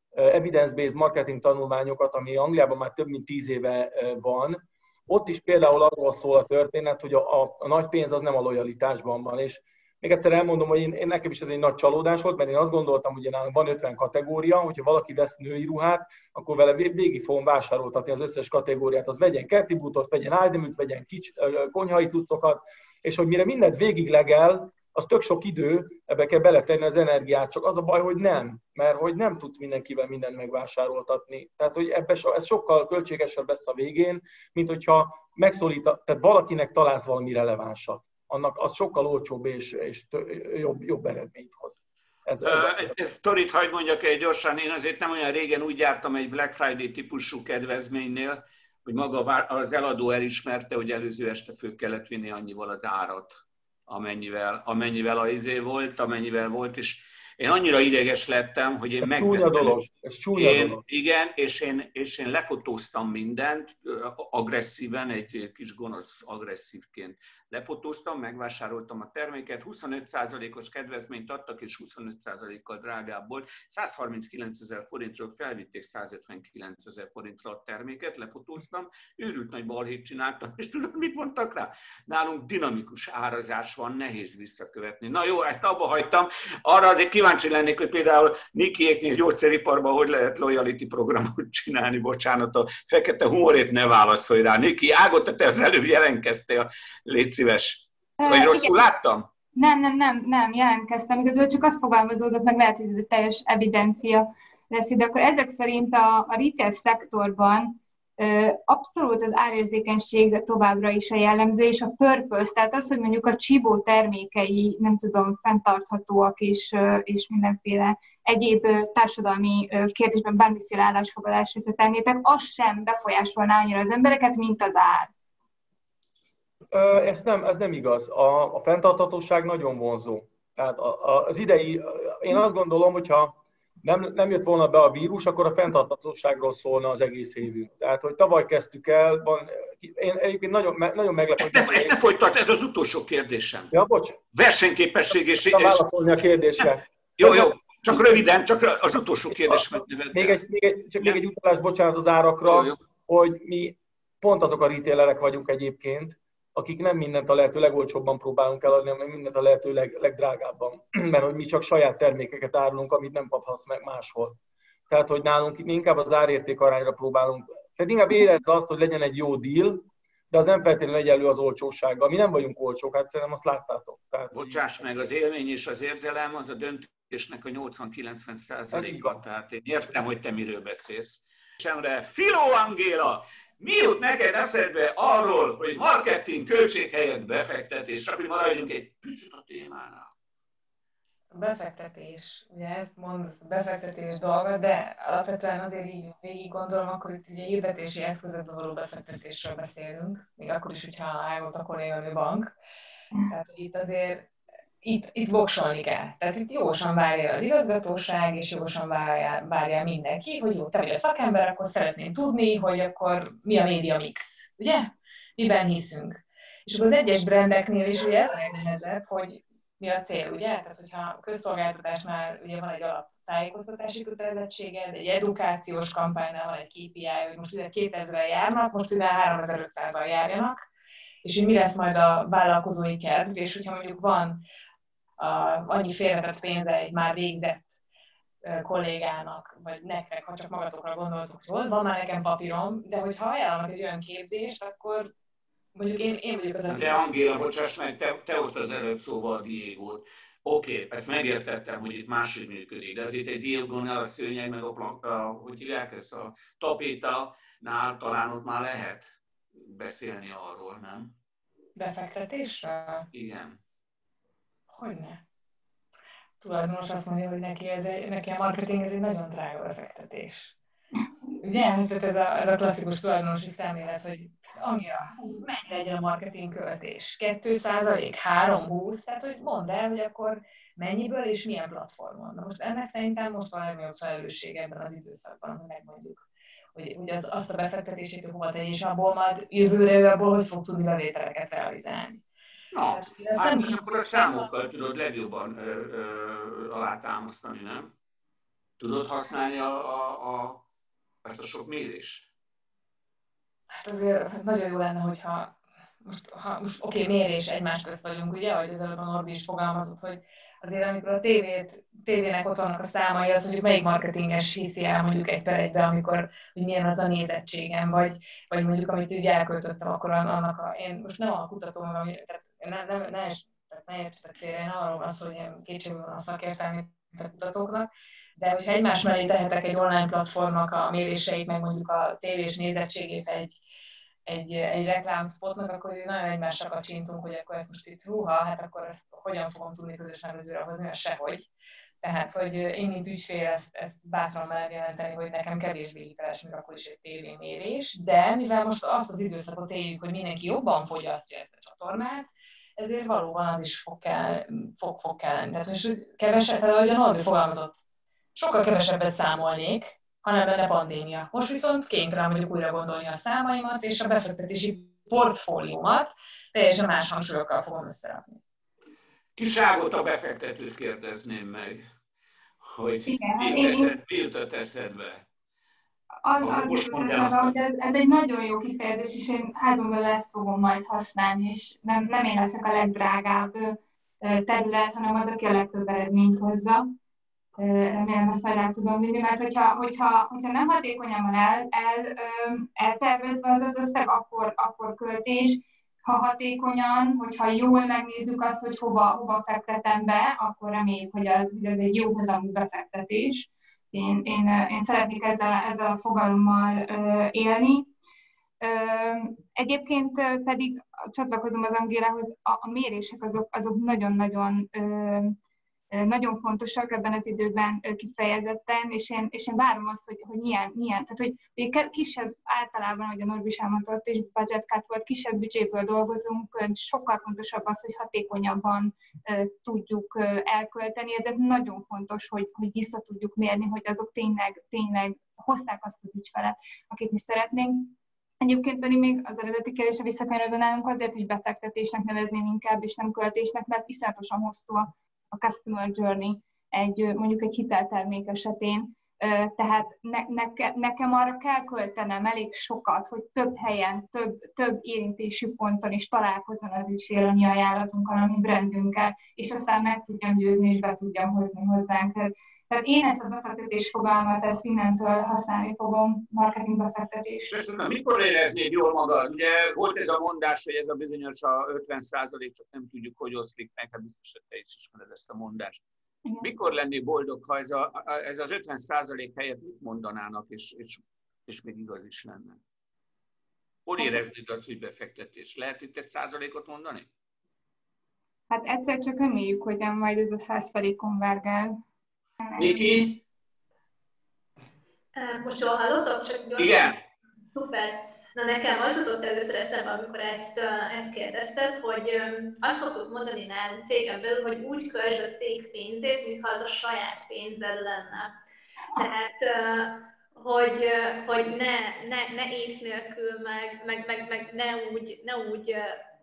evidence-based marketing tanulmányokat, ami Angliában már több mint tíz éve van, ott is például arról szól a történet, hogy a, a, a nagy pénz az nem a lojalitásban van, és még egyszer elmondom, hogy én, én nekem is ez egy nagy csalódás volt, mert én azt gondoltam, hogy nálunk van 50 kategória, hogyha valaki vesz női ruhát, akkor vele végig fogom vásároltatni az összes kategóriát. Az vegyen kerti bútort, vegyen áldeműt, vegyen kics, konyhai cuccokat, és hogy mire mindent végig legel, az tök sok idő, ebbe kell beletenni az energiát, csak az a baj, hogy nem, mert hogy nem tudsz mindenkivel mindent megvásároltatni. Tehát, hogy ebbe so, ez sokkal költségesebb lesz a végén, mint hogyha megszólít, tehát valakinek találsz valami relevánsat. Annak az sokkal olcsóbb és, és jobb, jobb eredményt hoz. Ez, ez, ez, ez sztorit hagyd mondjak egy gyorsan, én azért nem olyan régen úgy jártam egy Black Friday típusú kedvezménynél, hogy maga az eladó elismerte, hogy előző este föl kellett vinni annyival az árat, amennyivel, amennyivel a izé volt, amennyivel volt, és én annyira ideges lettem, hogy én meg... Csúnya dolog. Ez csúnya én, dolog. Igen, és én, és én lefotóztam mindent agresszíven, egy kis gonosz agresszívként lefotóztam, megvásároltam a terméket, 25%-os kedvezményt adtak, és 25%-kal drágább volt. 139 ezer forintról felvitték 159 ezer forintra a terméket, lefotóztam, őrült nagy balhét csináltam, és tudod, mit mondtak rá? Nálunk dinamikus árazás van, nehéz visszakövetni. Na jó, ezt abba hagytam. Arra azért kíváncsi lennék, hogy például Nikiéknél gyógyszeriparban hogy lehet loyalty programot csinálni, bocsánat, a fekete humorét ne válaszolj rá. Niki, Ágot, te az előbb jelentkeztél, légy szíves. Vagy rosszul láttam? Nem, nem, nem, nem, jelentkeztem. Igazából csak az fogalmazódott meg, lehet, hogy ez egy teljes evidencia lesz, de akkor ezek szerint a, a retail szektorban abszolút az árérzékenység továbbra is a jellemző, és a purpose, tehát az, hogy mondjuk a csibó termékei, nem tudom, fenntarthatóak, és, és mindenféle egyéb társadalmi kérdésben bármiféle állásfoglalásra tennétek, az sem befolyásolná annyira az embereket, mint az ár. Ez nem, ez nem igaz. A, a fenntarthatóság nagyon vonzó. Tehát az idei, én azt gondolom, hogyha nem, nem jött volna be a vírus, akkor a fenntarthatóságról szólna az egész évünk. Tehát, hogy tavaly kezdtük el, van, én egyébként nagyon, nagyon meglepő. Ezt ne, ezt ne folytat, ez az utolsó kérdésem. Ja, bocs. Versenyképesség és... és... válaszolni a kérdésre. Jó, jó, csak röviden, csak az utolsó kérdésemet Még egy, még egy, csak még egy utalás, bocsánat, az árakra, jó, jó. hogy mi pont azok a retailerek vagyunk egyébként, akik nem mindent a lehető legolcsóbban próbálunk eladni, hanem mindent a lehető leg, legdrágábban. [CLEARS THROAT] Mert hogy mi csak saját termékeket árulunk, amit nem kaphatsz meg máshol. Tehát, hogy nálunk inkább az árérték arányra próbálunk. Tehát inkább érez azt, hogy legyen egy jó deal, de az nem feltétlenül egyenlő az olcsósággal. Mi nem vagyunk olcsók, hát szerintem azt láttátok. Tehát, Bocsáss meg, az élmény és az érzelem az a döntésnek a 80-90 százaléka. Tehát én értem, hogy te miről beszélsz. Semre, Filó Angéla, mi jut neked eszedbe arról, hogy marketing költség helyett befektetés, csak hogy maradjunk egy picit a témánál? Befektetés, ugye ezt mond, befektetés dolga, de alapvetően azért így végig gondolom, akkor itt ugye hirdetési eszközökbe való befektetésről beszélünk, még akkor is, hogyha elvolt a kolléganő bank. Tehát itt azért itt, itt voksolni kell. Tehát itt jósan várja az igazgatóság, és jósan várja, várja mindenki, hogy jó, te vagy a szakember, akkor szeretném tudni, hogy akkor mi a média mix, ugye? Miben hiszünk. És akkor az egyes brandeknél is ugye ez a legnehezebb, hogy mi a cél, ugye? Tehát, hogyha közszolgáltatásnál ugye van egy alap tájékoztatási kötelezettséged, egy edukációs kampánynál van egy KPI, hogy most ide 2000-re járnak, most ide 3500-al járjanak, és hogy mi lesz majd a vállalkozói kedv, és hogyha mondjuk van a, annyi félretett pénze egy már végzett kollégának, vagy nektek, ha csak magatokra gondoltok, hogy van már nekem papírom, de hogyha ajánlanak egy olyan képzést, akkor mondjuk én, én vagyok az a... De Angéla, bocsáss meg, te, te hoztad az előbb szóval a Diego-t. Oké, okay, ezt megértettem, hogy itt máshogy működik, de azért egy Diego-nál a szőnyeg, meg a, a, hogy hívják ezt a tapéta, nál talán ott már lehet beszélni arról, nem? Befektetésről? Igen. Hogyne. Tulajdonos azt mondja, hogy neki, ez egy, neki a marketing ez egy nagyon drága befektetés. Ugye? Tehát ez a, ez a klasszikus tulajdonosi szemlélet, hogy annyira, mennyi legyen a marketing költés? 2 százalék, 3, 20? Tehát, hogy mondd el, hogy akkor mennyiből és milyen platformon. Na most ennek szerintem most van a legnagyobb felelősség ebben az időszakban, hogy megmondjuk, hogy, hogy az, azt a befektetését hova tegy, és abból majd jövőre abból hogy fog tudni bevételeket realizálni. Na, hát, hát és akkor a számokkal tudod legjobban ö, ö, alátámasztani, nem? Tudod használni a, a, a, ezt a sok mérést? Hát azért hát nagyon jó lenne, hogyha most, ha, most oké, okay, mérés egymás közt vagyunk, ugye, ahogy az előbb a Norbi is fogalmazott, hogy azért amikor a tévét, tévének ott vannak a számai, az mondjuk melyik marketinges hiszi el mondjuk egy per egybe, amikor, hogy milyen az a nézettségem, vagy, vagy mondjuk amit úgy elköltöttem, akkor annak a, én most nem a kutató, ami, tehát ne, ne, ne, ne értsetek félre, én arról van szó, hogy ilyen kétségű van a szakértelmi kutatóknak, de hogyha egymás mellé tehetek egy online platformnak a méréseit, meg mondjuk a tévés nézettségét egy, egy, egy reklámspotnak, akkor nagyon egymásra kacsintunk, hogy akkor ezt most itt ruha, hát akkor ezt hogyan fogom tudni közös nevezőre hozni, mert sehogy. Tehát, hogy én, mint ügyfél, ezt, ezt bátran merem jelenteni, hogy nekem kevésbé hiteles, mint akkor is egy tévémérés, de mivel most azt az időszakot éljük, hogy mindenki jobban fogyasztja ezt a csatornát, ezért valóban az is fog kell, fog, fog kelleni. Tehát most keveset, tehát ahogy a Norbi fogalmazott, sokkal kevesebbet számolnék, hanem lenne pandémia. Most viszont kénytelen vagyok újra gondolni a számaimat, és a befektetési portfóliómat teljesen más hangsúlyokkal fogom összerakni. Kiságot a befektetőt kérdezném meg, hogy Igen, mi, eszed, mi jutott eszedbe? Az, az most eszembe, hogy ez, ez egy nagyon jó kifejezés, és én házon belül ezt fogom majd használni, és nem, nem én leszek a legdrágább terület, hanem az, aki a legtöbb eredményt hozza. Remélem ezt majd tudom vinni, mert hogyha, hogyha, hogyha nem hatékonyan van el, el, eltervezve az az összeg, akkor, akkor költés, ha hatékonyan, hogyha jól megnézzük azt, hogy hova, hova fektetem be, akkor reméljük, hogy az, hogy ez egy jó hozamú befektetés. Én, én, én szeretnék ezzel, ezzel a fogalommal élni. Egyébként pedig csatlakozom az Angélához, a, mérések azok, azok nagyon-nagyon nagyon fontosak ebben az időben kifejezetten, és én, és én várom azt, hogy, hogy milyen, milyen, tehát hogy kisebb általában, ahogy a Norbi is elmondott, és budget cut volt, kisebb büdzséből dolgozunk, sokkal fontosabb az, hogy hatékonyabban tudjuk elkölteni, ezért nagyon fontos, hogy, hogy vissza tudjuk mérni, hogy azok tényleg, tényleg hozták azt az ügyfelet, akit mi szeretnénk. Egyébként pedig még az eredeti kérdésre visszakanyarodva nálunk azért is befektetésnek nevezném inkább, és nem költésnek, mert iszonyatosan hosszú a customer journey egy mondjuk egy hiteltermék esetén, tehát ne, neke, nekem arra kell költenem elég sokat, hogy több helyen, több, több érintésű ponton is találkozzon az ügyfél a mi ajánlatunkkal, a mi brandünkkel, és aztán meg tudjam győzni, és be tudjam hozni hozzánk. Tehát én ezt a befektetés fogalmat, ezt innentől használni fogom, marketing befektetés. Köszönöm. Mikor éreznéd jól magad? Ugye volt ez a mondás, hogy ez a bizonyos a 50 százalék, csak nem tudjuk, hogy oszlik meg, hát biztos, hogy te is ismered ezt a mondást. Igen. Mikor lennék boldog, ha ez, a, ez az 50 százalék helyett mit mondanának, és, és, és még igaz is lenne? Hol hát- éreznéd azt, hogy befektetés? Lehet itt egy százalékot mondani? Hát egyszer csak reméljük, hogy nem majd ez a száz felé konvergál. Niki? Most jól hallottok? Csak gyorsan. Igen. Szuper. Na nekem az jutott először eszembe, amikor ezt, ezt kérdezted, hogy azt szoktuk mondani nálunk cégen belül, hogy úgy költsd a cég pénzét, mintha az a saját pénzed lenne. Tehát, hogy, hogy ne, ne, ne ész nélkül, meg, meg, meg, meg ne úgy, ne úgy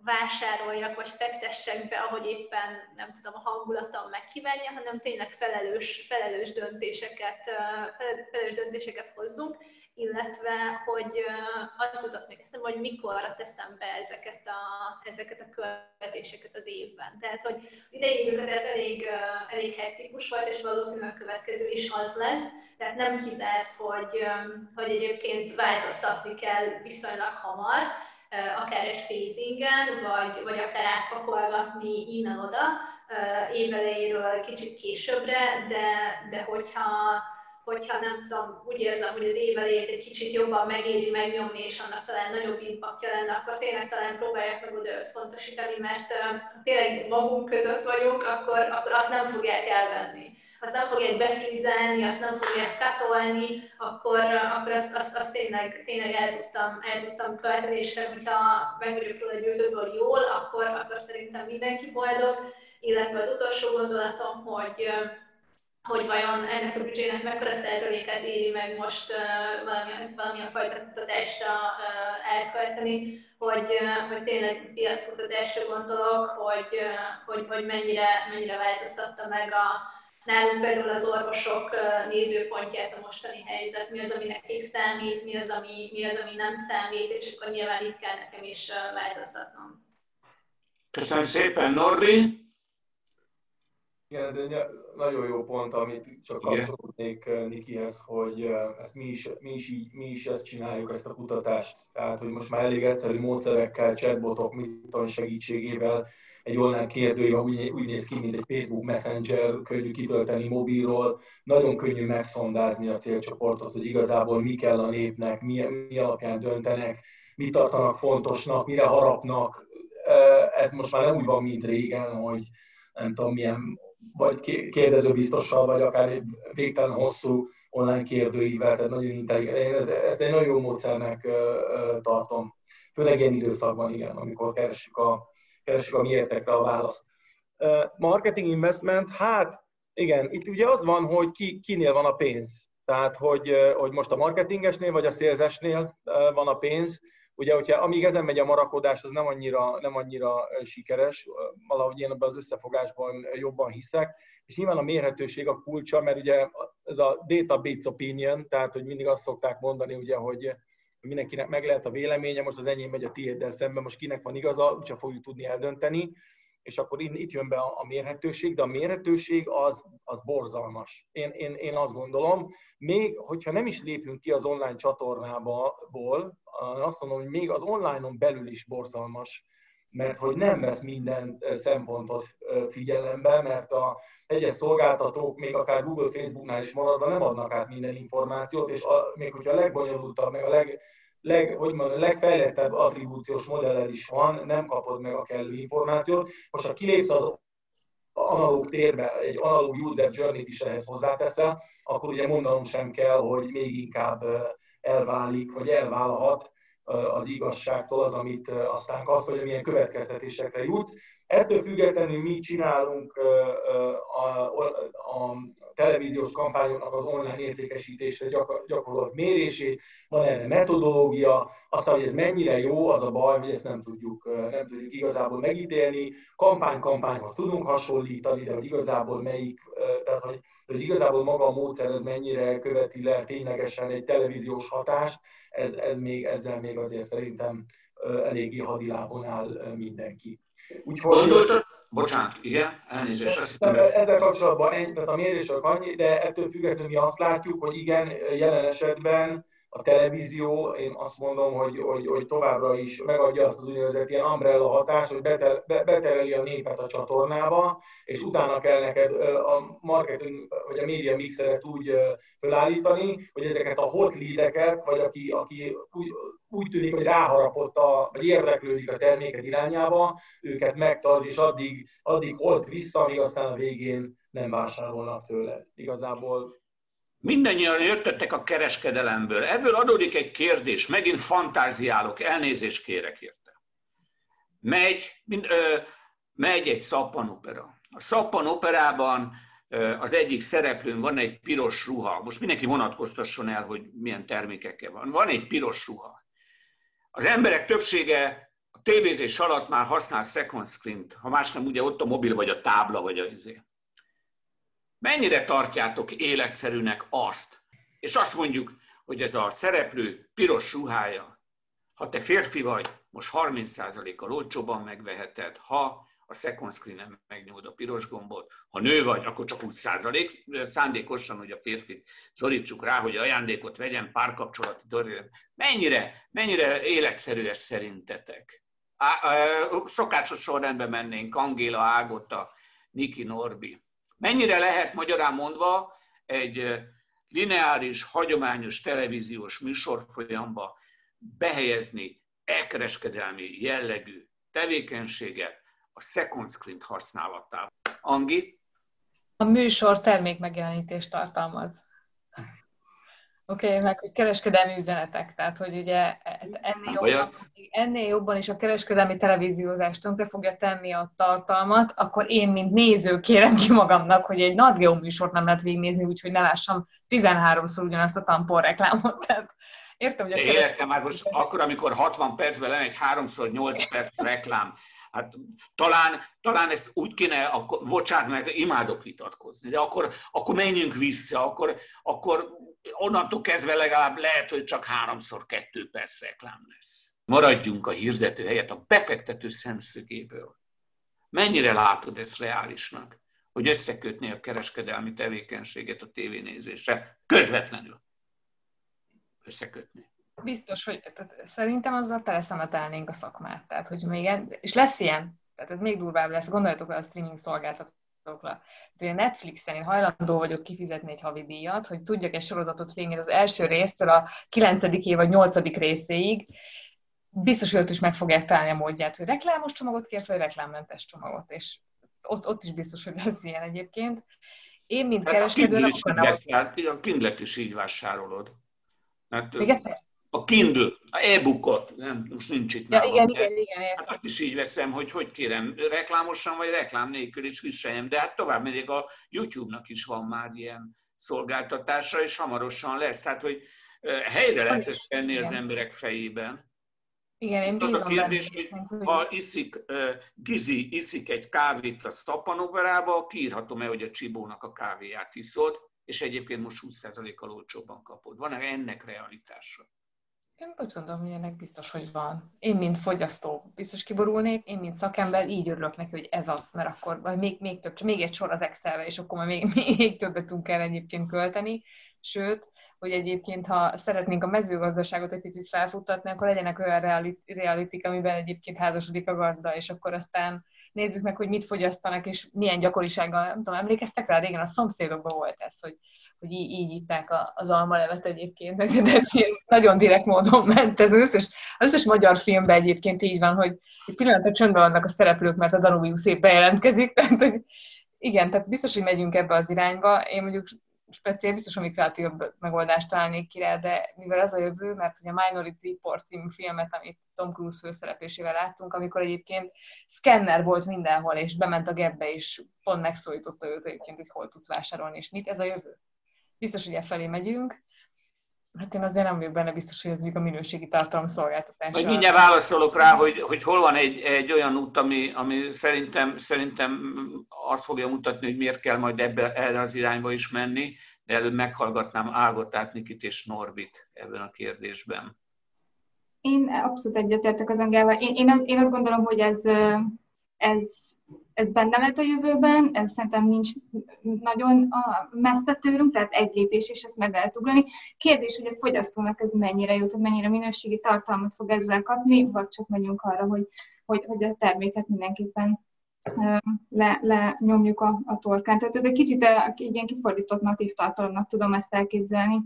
vásároljak, vagy fektessek be, ahogy éppen, nem tudom, a hangulatom megkívánja, hanem tényleg felelős, felelős, döntéseket, felelős döntéseket hozzunk, illetve, hogy az jutott még eszembe, hogy mikorra teszem be ezeket a, ezeket a követéseket az évben. Tehát, hogy az idei év azért elég, elég hektikus volt, és valószínűleg a következő is az lesz, tehát nem kizárt, hogy, hogy egyébként változtatni kell viszonylag hamar, akár egy phasingen, vagy, vagy akár átpakolgatni innen-oda évelejéről kicsit későbbre, de, de hogyha, hogyha nem tudom, úgy érzem, hogy az évelejét egy kicsit jobban megéri megnyomni, és annak talán nagyobb impactja lenne, akkor tényleg talán próbálják meg oda összpontosítani, mert tényleg magunk között vagyunk, akkor, akkor azt nem fogják elvenni. Azt nem fogják befrizelni, azt nem fogják katolni, akkor, akkor azt, azt, azt tényleg, tényleg el tudtam, el tudtam költeni, és hogyha meg vagyok róla győződve, jól, akkor, akkor szerintem mindenki boldog, illetve az utolsó gondolatom, hogy hogy vajon ennek a büdzsének mekkora százalékát éri meg most uh, valamilyen, valamilyen fajta kutatásra uh, elkölteni, hogy, uh, hogy tényleg piackutatásra gondolok, hogy, uh, hogy, hogy mennyire, mennyire változtatta meg a, nálunk például az orvosok nézőpontját a mostani helyzet, mi az, ami nekik számít, mi az, ami, mi az, ami nem számít, és akkor nyilván itt kell nekem is változtatnom. Köszönöm szépen, Norbi! Igen, nagyon jó pont, amit csak kapcsolódnék Nikihez, hogy ezt mi is, mi, is így, mi is ezt csináljuk, ezt a kutatást. Tehát, hogy most már elég egyszerű módszerekkel, chatbotok, mit segítségével egy online kérdője úgy, úgy néz ki, mint egy Facebook Messenger, könnyű kitölteni mobilról, nagyon könnyű megszondázni a célcsoportot, hogy igazából mi kell a népnek, mi, mi alapján döntenek, mit tartanak fontosnak, mire harapnak. Ez most már nem úgy van, mint régen, hogy nem tudom, milyen vagy kérdező biztossal, vagy akár egy végtelen hosszú online kérdőível, tehát nagyon intelligens. Én ezt, egy nagyon jó módszernek tartom. Főleg ilyen időszakban, igen, amikor keresünk a, keresünk a miértekre a választ. Marketing investment, hát igen, itt ugye az van, hogy ki, kinél van a pénz. Tehát, hogy, hogy most a marketingesnél vagy a szélzesnél van a pénz. Ugye, hogyha amíg ezen megy a marakodás, az nem annyira, nem annyira sikeres, valahogy én ebben az összefogásban jobban hiszek, és nyilván a mérhetőség a kulcsa, mert ugye ez a database opinion, tehát hogy mindig azt szokták mondani, ugye, hogy mindenkinek meg lehet a véleménye, most az enyém megy a tiéddel szemben, most kinek van igaza, úgyse fogjuk tudni eldönteni és akkor itt jön be a mérhetőség, de a mérhetőség az, az borzalmas. Én, én, én azt gondolom, még hogyha nem is lépünk ki az online csatornából, azt mondom, hogy még az online-on belül is borzalmas, mert hogy nem vesz minden szempontot figyelembe, mert a egyes szolgáltatók, még akár Google, Facebooknál is maradva nem adnak át minden információt, és a, még hogyha a legbonyolultabb, meg a leg, leg, hogy mondjam, legfejlettebb attribúciós modelled is van, nem kapod meg a kellő információt. Most ha kilépsz az analóg térbe, egy analóg user journey-t is ehhez hozzáteszel, akkor ugye mondanom sem kell, hogy még inkább elválik, vagy elválhat az igazságtól az, amit aztán kapsz, vagy milyen következtetésekre jutsz. Ettől függetlenül mi csinálunk a, a, a televíziós kampányoknak az online értékesítésre gyakorolt mérését, van erre metodológia, aztán, hogy ez mennyire jó, az a baj, hogy ezt nem tudjuk, nem tudjuk igazából megítélni. Kampány-kampányhoz tudunk hasonlítani, de hogy igazából melyik, tehát hogy, hogy igazából maga a módszer ez mennyire követi le ténylegesen egy televíziós hatást, ez, ez még, ezzel még azért szerintem eléggé hadilábon áll mindenki. Úgyhogy... Gondoltad, bocsánat, igen, elnézést. Azt hittem, ezzel kapcsolatban ennyi, tehát a mérések annyi, de ettől függetlenül mi azt látjuk, hogy igen, jelen esetben a televízió, én azt mondom, hogy, hogy, hogy továbbra is megadja azt az úgynevezett ilyen umbrella hatást, hogy betel, betereli a népet a csatornába, és utána kell neked a marketing vagy a média mixeret úgy felállítani, hogy ezeket a hot lead-eket, vagy aki, aki úgy, úgy tűnik, hogy ráharapott, a, vagy érdeklődik a terméked irányába, őket megtartsd, és addig, addig hozd vissza, amíg aztán a végén nem vásárolnak tőle. Igazából Mindennyian jöttetek a kereskedelemből. Ebből adódik egy kérdés, megint fantáziálok, elnézést kérek érte. Megy, mind, ö, megy egy szappanopera. A szappanoperában az egyik szereplőn van egy piros ruha. Most mindenki vonatkoztasson el, hogy milyen termékekkel van. Van egy piros ruha. Az emberek többsége a tévézés alatt már használ second screen-t, ha más nem, ugye ott a mobil, vagy a tábla, vagy a izé. Mennyire tartjátok életszerűnek azt, és azt mondjuk, hogy ez a szereplő piros ruhája, ha te férfi vagy, most 30%-kal olcsóban megveheted, ha a second screen-en megnyomod a piros gombot. Ha nő vagy, akkor csak úgy százalék, szándékosan, hogy a férfit szorítsuk rá, hogy ajándékot vegyen, párkapcsolati dorjén. Mennyire, mennyire életszerű ez szerintetek? Szokásos sorrendben mennénk, Angéla Ágota, Niki Norbi. Mennyire lehet magyarán mondva egy lineáris, hagyományos televíziós műsorfolyamba behelyezni elkereskedelmi jellegű tevékenységet a second screen használatával. Angi? A műsor termék megjelenítést tartalmaz. Oké, okay, meg hogy kereskedelmi üzenetek, tehát hogy ugye ennél jobban, ennél jobban is a kereskedelmi televíziózást tönkre fogja tenni a tartalmat, akkor én, mint néző kérem ki magamnak, hogy egy nagy műsort nem lehet végignézni, úgyhogy ne lássam 13-szor ugyanazt a tampon reklámot. Tehát értem, hogy a kereskedelmi... Értem már most akkor, amikor 60 percben lenne egy 3x8 perc reklám, Hát talán, talán ezt úgy kéne, akkor, bocsánat, meg imádok vitatkozni, de akkor, akkor menjünk vissza, akkor, akkor onnantól kezdve legalább lehet, hogy csak háromszor kettő perc reklám lesz. Maradjunk a hirdető helyett a befektető szemszögéből. Mennyire látod ezt reálisnak, hogy összekötni a kereskedelmi tevékenységet a tévénézésre közvetlenül? Összekötni. Biztos, hogy tehát szerintem azzal teleszemetelnénk a szakmát. Tehát, hogy még, en, és lesz ilyen, tehát ez még durvább lesz, gondoljatok le a streaming szolgáltatókra. Ugye Netflixen én hajlandó vagyok kifizetni egy havi díjat, hogy tudjak egy sorozatot végni az első résztől a kilencedik év vagy nyolcadik részéig, biztos, hogy ott is meg fogják találni a módját, hogy reklámos csomagot kérsz, vagy reklámmentes csomagot. És ott, ott is biztos, hogy lesz ilyen egyébként. Én, mint hát kereskedő, nem akarnám... A Kindle-t is így vásárolod. Hát, Még egyszer? A Kindle, a e-bookot, nem, most nincs itt ja, igen, igen, igen, igen, hát azt is így veszem, hogy hogy kérem, reklámosan vagy reklám nélkül is viseljem, de hát tovább megyek, a YouTube-nak is van már ilyen szolgáltatása, és hamarosan lesz. Tehát, hogy helyre lehet ezt tenni az emberek fejében. Igen, én bízom Az a kérdés, hogy ha iszik, uh, Gizi iszik egy kávét a Szapanoverába, kiírhatom-e, hogy a Csibónak a kávéját iszod, és egyébként most 20%-kal olcsóbban kapod. Van-e ennek realitása? Én úgy gondolom, hogy ennek biztos, hogy van. Én, mint fogyasztó, biztos kiborulnék, én, mint szakember, így örülök neki, hogy ez az, mert akkor vagy még, még több, még egy sor az Excelbe, és akkor még, [LAUGHS] még többet tudunk el egyébként költeni. Sőt, hogy egyébként, ha szeretnénk a mezőgazdaságot egy picit felfuttatni, akkor legyenek olyan realitik, amiben egyébként házasodik a gazda, és akkor aztán nézzük meg, hogy mit fogyasztanak, és milyen gyakorisággal, nem tudom, emlékeztek rá, régen a szomszédokban volt ez, hogy, hogy így, így itták az almalevet egyébként, de nagyon direkt módon [LAUGHS] ment ez összes, az összes magyar filmben egyébként így van, hogy egy pillanatra csöndben vannak a szereplők, mert a Danubius szép bejelentkezik, [LAUGHS] tehát hogy igen, tehát biztos, hogy megyünk ebbe az irányba. Én mondjuk speciál biztos, hogy kreatív megoldást találnék ki rá, de mivel ez a jövő, mert ugye a Minority Report című filmet, amit Tom Cruise főszereplésével láttunk, amikor egyébként szkenner volt mindenhol, és bement a gebbe, és pont megszólította őt egyébként, hogy hol tudsz vásárolni, és mit, ez a jövő. Biztos, hogy e felé megyünk. Hát én azért nem vagyok benne biztos, hogy ez még a minőségi tartalom szolgáltatás. Majd mindjárt válaszolok rá, hogy, hogy hol van egy, egy olyan út, ami, ami szerintem, szerintem azt fogja mutatni, hogy miért kell majd ebbe, erre az irányba is menni, de előbb meghallgatnám Ágotát, Nikit és Norbit ebben a kérdésben. Én abszolút egyetértek az Angával. Én, én, az, én azt gondolom, hogy ez, ez, ez benne lehet a jövőben, ez szerintem nincs nagyon messze tőlünk, tehát egy lépés is ezt meg lehet ugrani. Kérdés, hogy a fogyasztónak ez mennyire tehát mennyire minőségi tartalmat fog ezzel kapni, vagy csak megyünk arra, hogy, hogy, hogy a terméket mindenképpen le, le nyomjuk a, a torkán. Tehát ez egy kicsit egy ilyen kifordított natív tartalomnak tudom ezt elképzelni.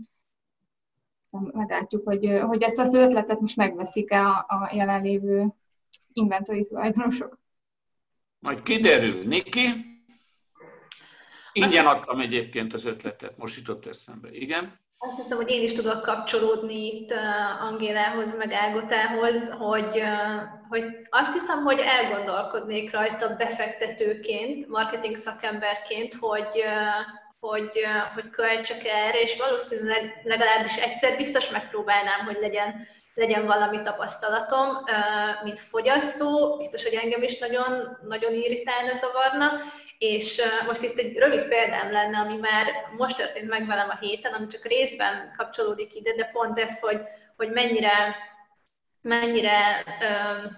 Meglátjuk, hogy, hogy ezt az ötletet most megveszik-e a, a jelenlévő inventory tulajdonosok. Majd kiderül. Niki? Ingyen adtam egyébként az ötletet, most jutott eszembe. Igen? Azt hiszem, hogy én is tudok kapcsolódni itt Angélához, meg Ágotához, hogy, hogy azt hiszem, hogy elgondolkodnék rajta befektetőként, marketing szakemberként, hogy, hogy, hogy költsek erre, és valószínűleg legalábbis egyszer biztos megpróbálnám, hogy legyen, legyen valami tapasztalatom, mint fogyasztó, biztos, hogy engem is nagyon, nagyon irritálna, zavarna, és most itt egy rövid példám lenne, ami már most történt meg velem a héten, ami csak részben kapcsolódik ide, de pont ez, hogy, hogy mennyire mennyire,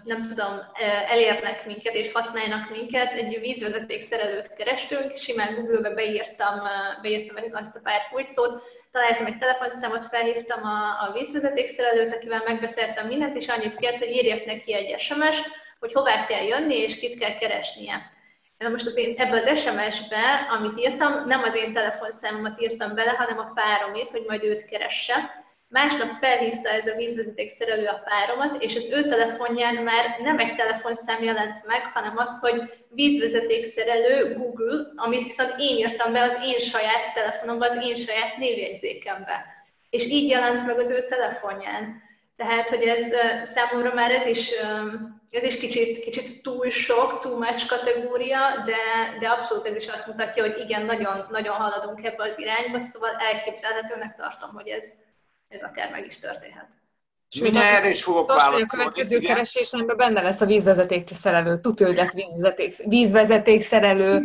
nem tudom, elérnek minket és használnak minket. Egy vízvezeték szerelőt kerestünk, simán Google-be beírtam, beírtam azt a pár kulcsszót, találtam egy telefonszámot, felhívtam a, a vízvezeték szerelőt, akivel megbeszéltem mindent, és annyit kért, hogy írjak neki egy SMS-t, hogy hová kell jönni, és kit kell keresnie. Na most az én, ebbe az SMS-be, amit írtam, nem az én telefonszámomat írtam bele, hanem a páromét, hogy majd őt keresse. Másnap felhívta ez a vízvezeték szerelő a páromat, és az ő telefonján már nem egy telefonszám jelent meg, hanem az, hogy vízvezeték szerelő Google, amit viszont én írtam be az én saját telefonomba, az én saját névjegyzékembe. És így jelent meg az ő telefonján. Tehát, hogy ez számomra már ez is, ez is kicsit, kicsit túl sok, túl much kategória, de, de abszolút ez is azt mutatja, hogy igen, nagyon, nagyon haladunk ebbe az irányba, szóval elképzelhetőnek tartom, hogy ez, ez akár meg is történhet. Sőt, az, erre is fogok válaszolni. A következő igen. keresésemben benne lesz a vízvezeték szerelő. Tudja, hogy lesz vízvezeték, vízvezeték szerelő. [LAUGHS]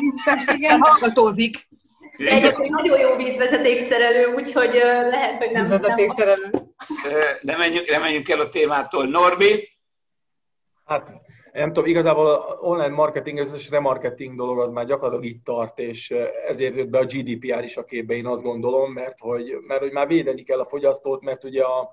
Biztos, igen. Hallgatózik. Egyébként nagyon jó vízvezetékszerelő, úgyhogy lehet, hogy nem. Vízvezetékszerelő. Nem menjünk, nem menjünk el a témától. Norbi? Hát nem tudom, igazából online marketing, ez és remarketing dolog az már gyakorlatilag itt tart, és ezért jött be a GDPR is a képbe, én azt gondolom, mert hogy, mert hogy már védeni kell a fogyasztót, mert ugye a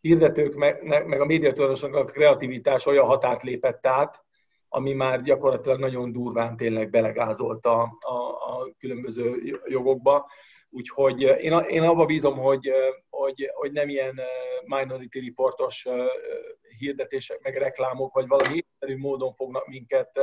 hirdetők meg, meg a médiatulajdonosok a kreativitás olyan határt lépett át, ami már gyakorlatilag nagyon durván tényleg belegázolta a, a különböző jogokba. Úgyhogy én, én abba bízom, hogy, hogy, hogy nem ilyen minority reportos hirdetések, meg reklámok, vagy valami észszerű módon fognak minket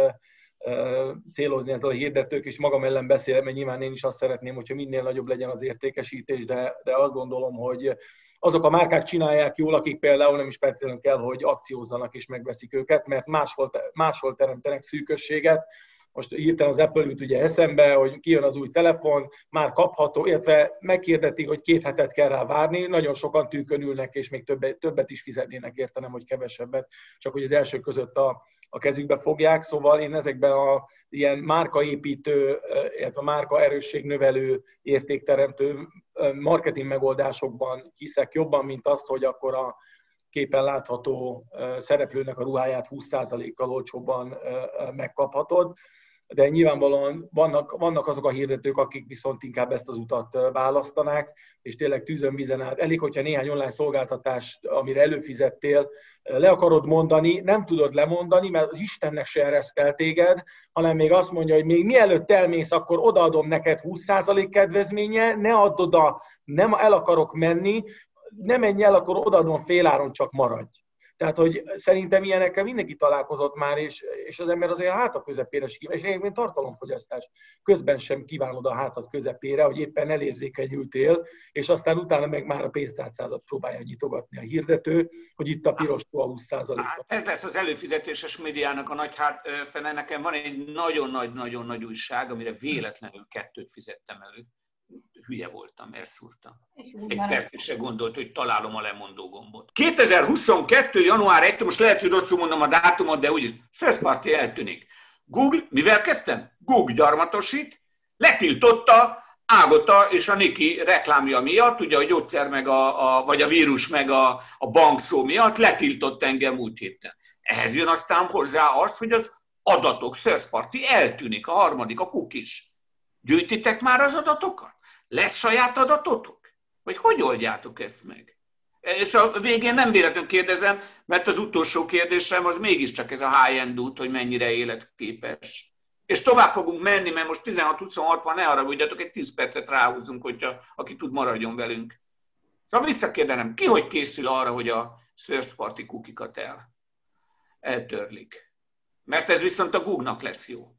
célozni ezzel a hirdetők, és magam ellen beszél, mert nyilván én is azt szeretném, hogyha minél nagyobb legyen az értékesítés, de, de azt gondolom, hogy azok a márkák csinálják jól, akik például nem is feltétlenül kell, hogy akciózzanak és megveszik őket, mert máshol, máshol teremtenek szűkösséget, most hirtelen az Apple jut ugye eszembe, hogy kijön az új telefon, már kapható, illetve megkérdetik, hogy két hetet kell rá várni, nagyon sokan tűkön ülnek, és még többet, többet is fizetnének érte, nem hogy kevesebbet, csak hogy az első között a, a kezükbe fogják, szóval én ezekben a ilyen márkaépítő, illetve márka erősség növelő, értékteremtő marketing megoldásokban hiszek jobban, mint azt, hogy akkor a képen látható szereplőnek a ruháját 20%-kal olcsóbban megkaphatod de nyilvánvalóan vannak, vannak azok a hirdetők, akik viszont inkább ezt az utat választanák, és tényleg tűzön vizen át. Elég, hogyha néhány online szolgáltatást, amire előfizettél, le akarod mondani, nem tudod lemondani, mert az Istennek se eresztel téged, hanem még azt mondja, hogy még mielőtt elmész, akkor odaadom neked 20% kedvezménye, ne add oda, nem el akarok menni, nem menj el, akkor odaadom féláron, csak maradj. Tehát, hogy szerintem ilyenekkel mindenki találkozott már, és, és az ember azért a háta közepére sír, és egyébként tartalomfogyasztás közben sem kívánod a hátat közepére, hogy éppen elérzékenyültél, és aztán utána meg már a pénztárcádat próbálja nyitogatni a hirdető, hogy itt a piros a 20 hát, Ez lesz az előfizetéses médiának a nagy hát fene. Nekem van egy nagyon-nagy-nagyon nagy újság, amire véletlenül kettőt fizettem elő hülye voltam, elszúrtam. Egy percig se gondolt, hogy találom a lemondó gombot. 2022. január 1 most lehet, hogy rosszul mondom a dátumot, de úgyis first party eltűnik. Google, mivel kezdtem? Google gyarmatosít, letiltotta Ágota és a Niki reklámja miatt, ugye a gyógyszer meg a, a vagy a vírus meg a, a bankszó miatt letiltott engem múlt héten. Ehhez jön aztán hozzá az, hogy az adatok, first party eltűnik, a harmadik, a kukis. Gyűjtitek már az adatokat? Lesz saját adatotok? Vagy hogy oldjátok ezt meg? És a végén nem véletlenül kérdezem, mert az utolsó kérdésem az mégiscsak ez a high-end út, hogy mennyire életképes. És tovább fogunk menni, mert most 16-26 van, ne arra hogy egy 10 percet ráhúzunk, hogyha aki tud maradjon velünk. Szóval visszakérdenem, ki hogy készül arra, hogy a Search Party kukikat el, eltörlik? Mert ez viszont a Google-nak lesz jó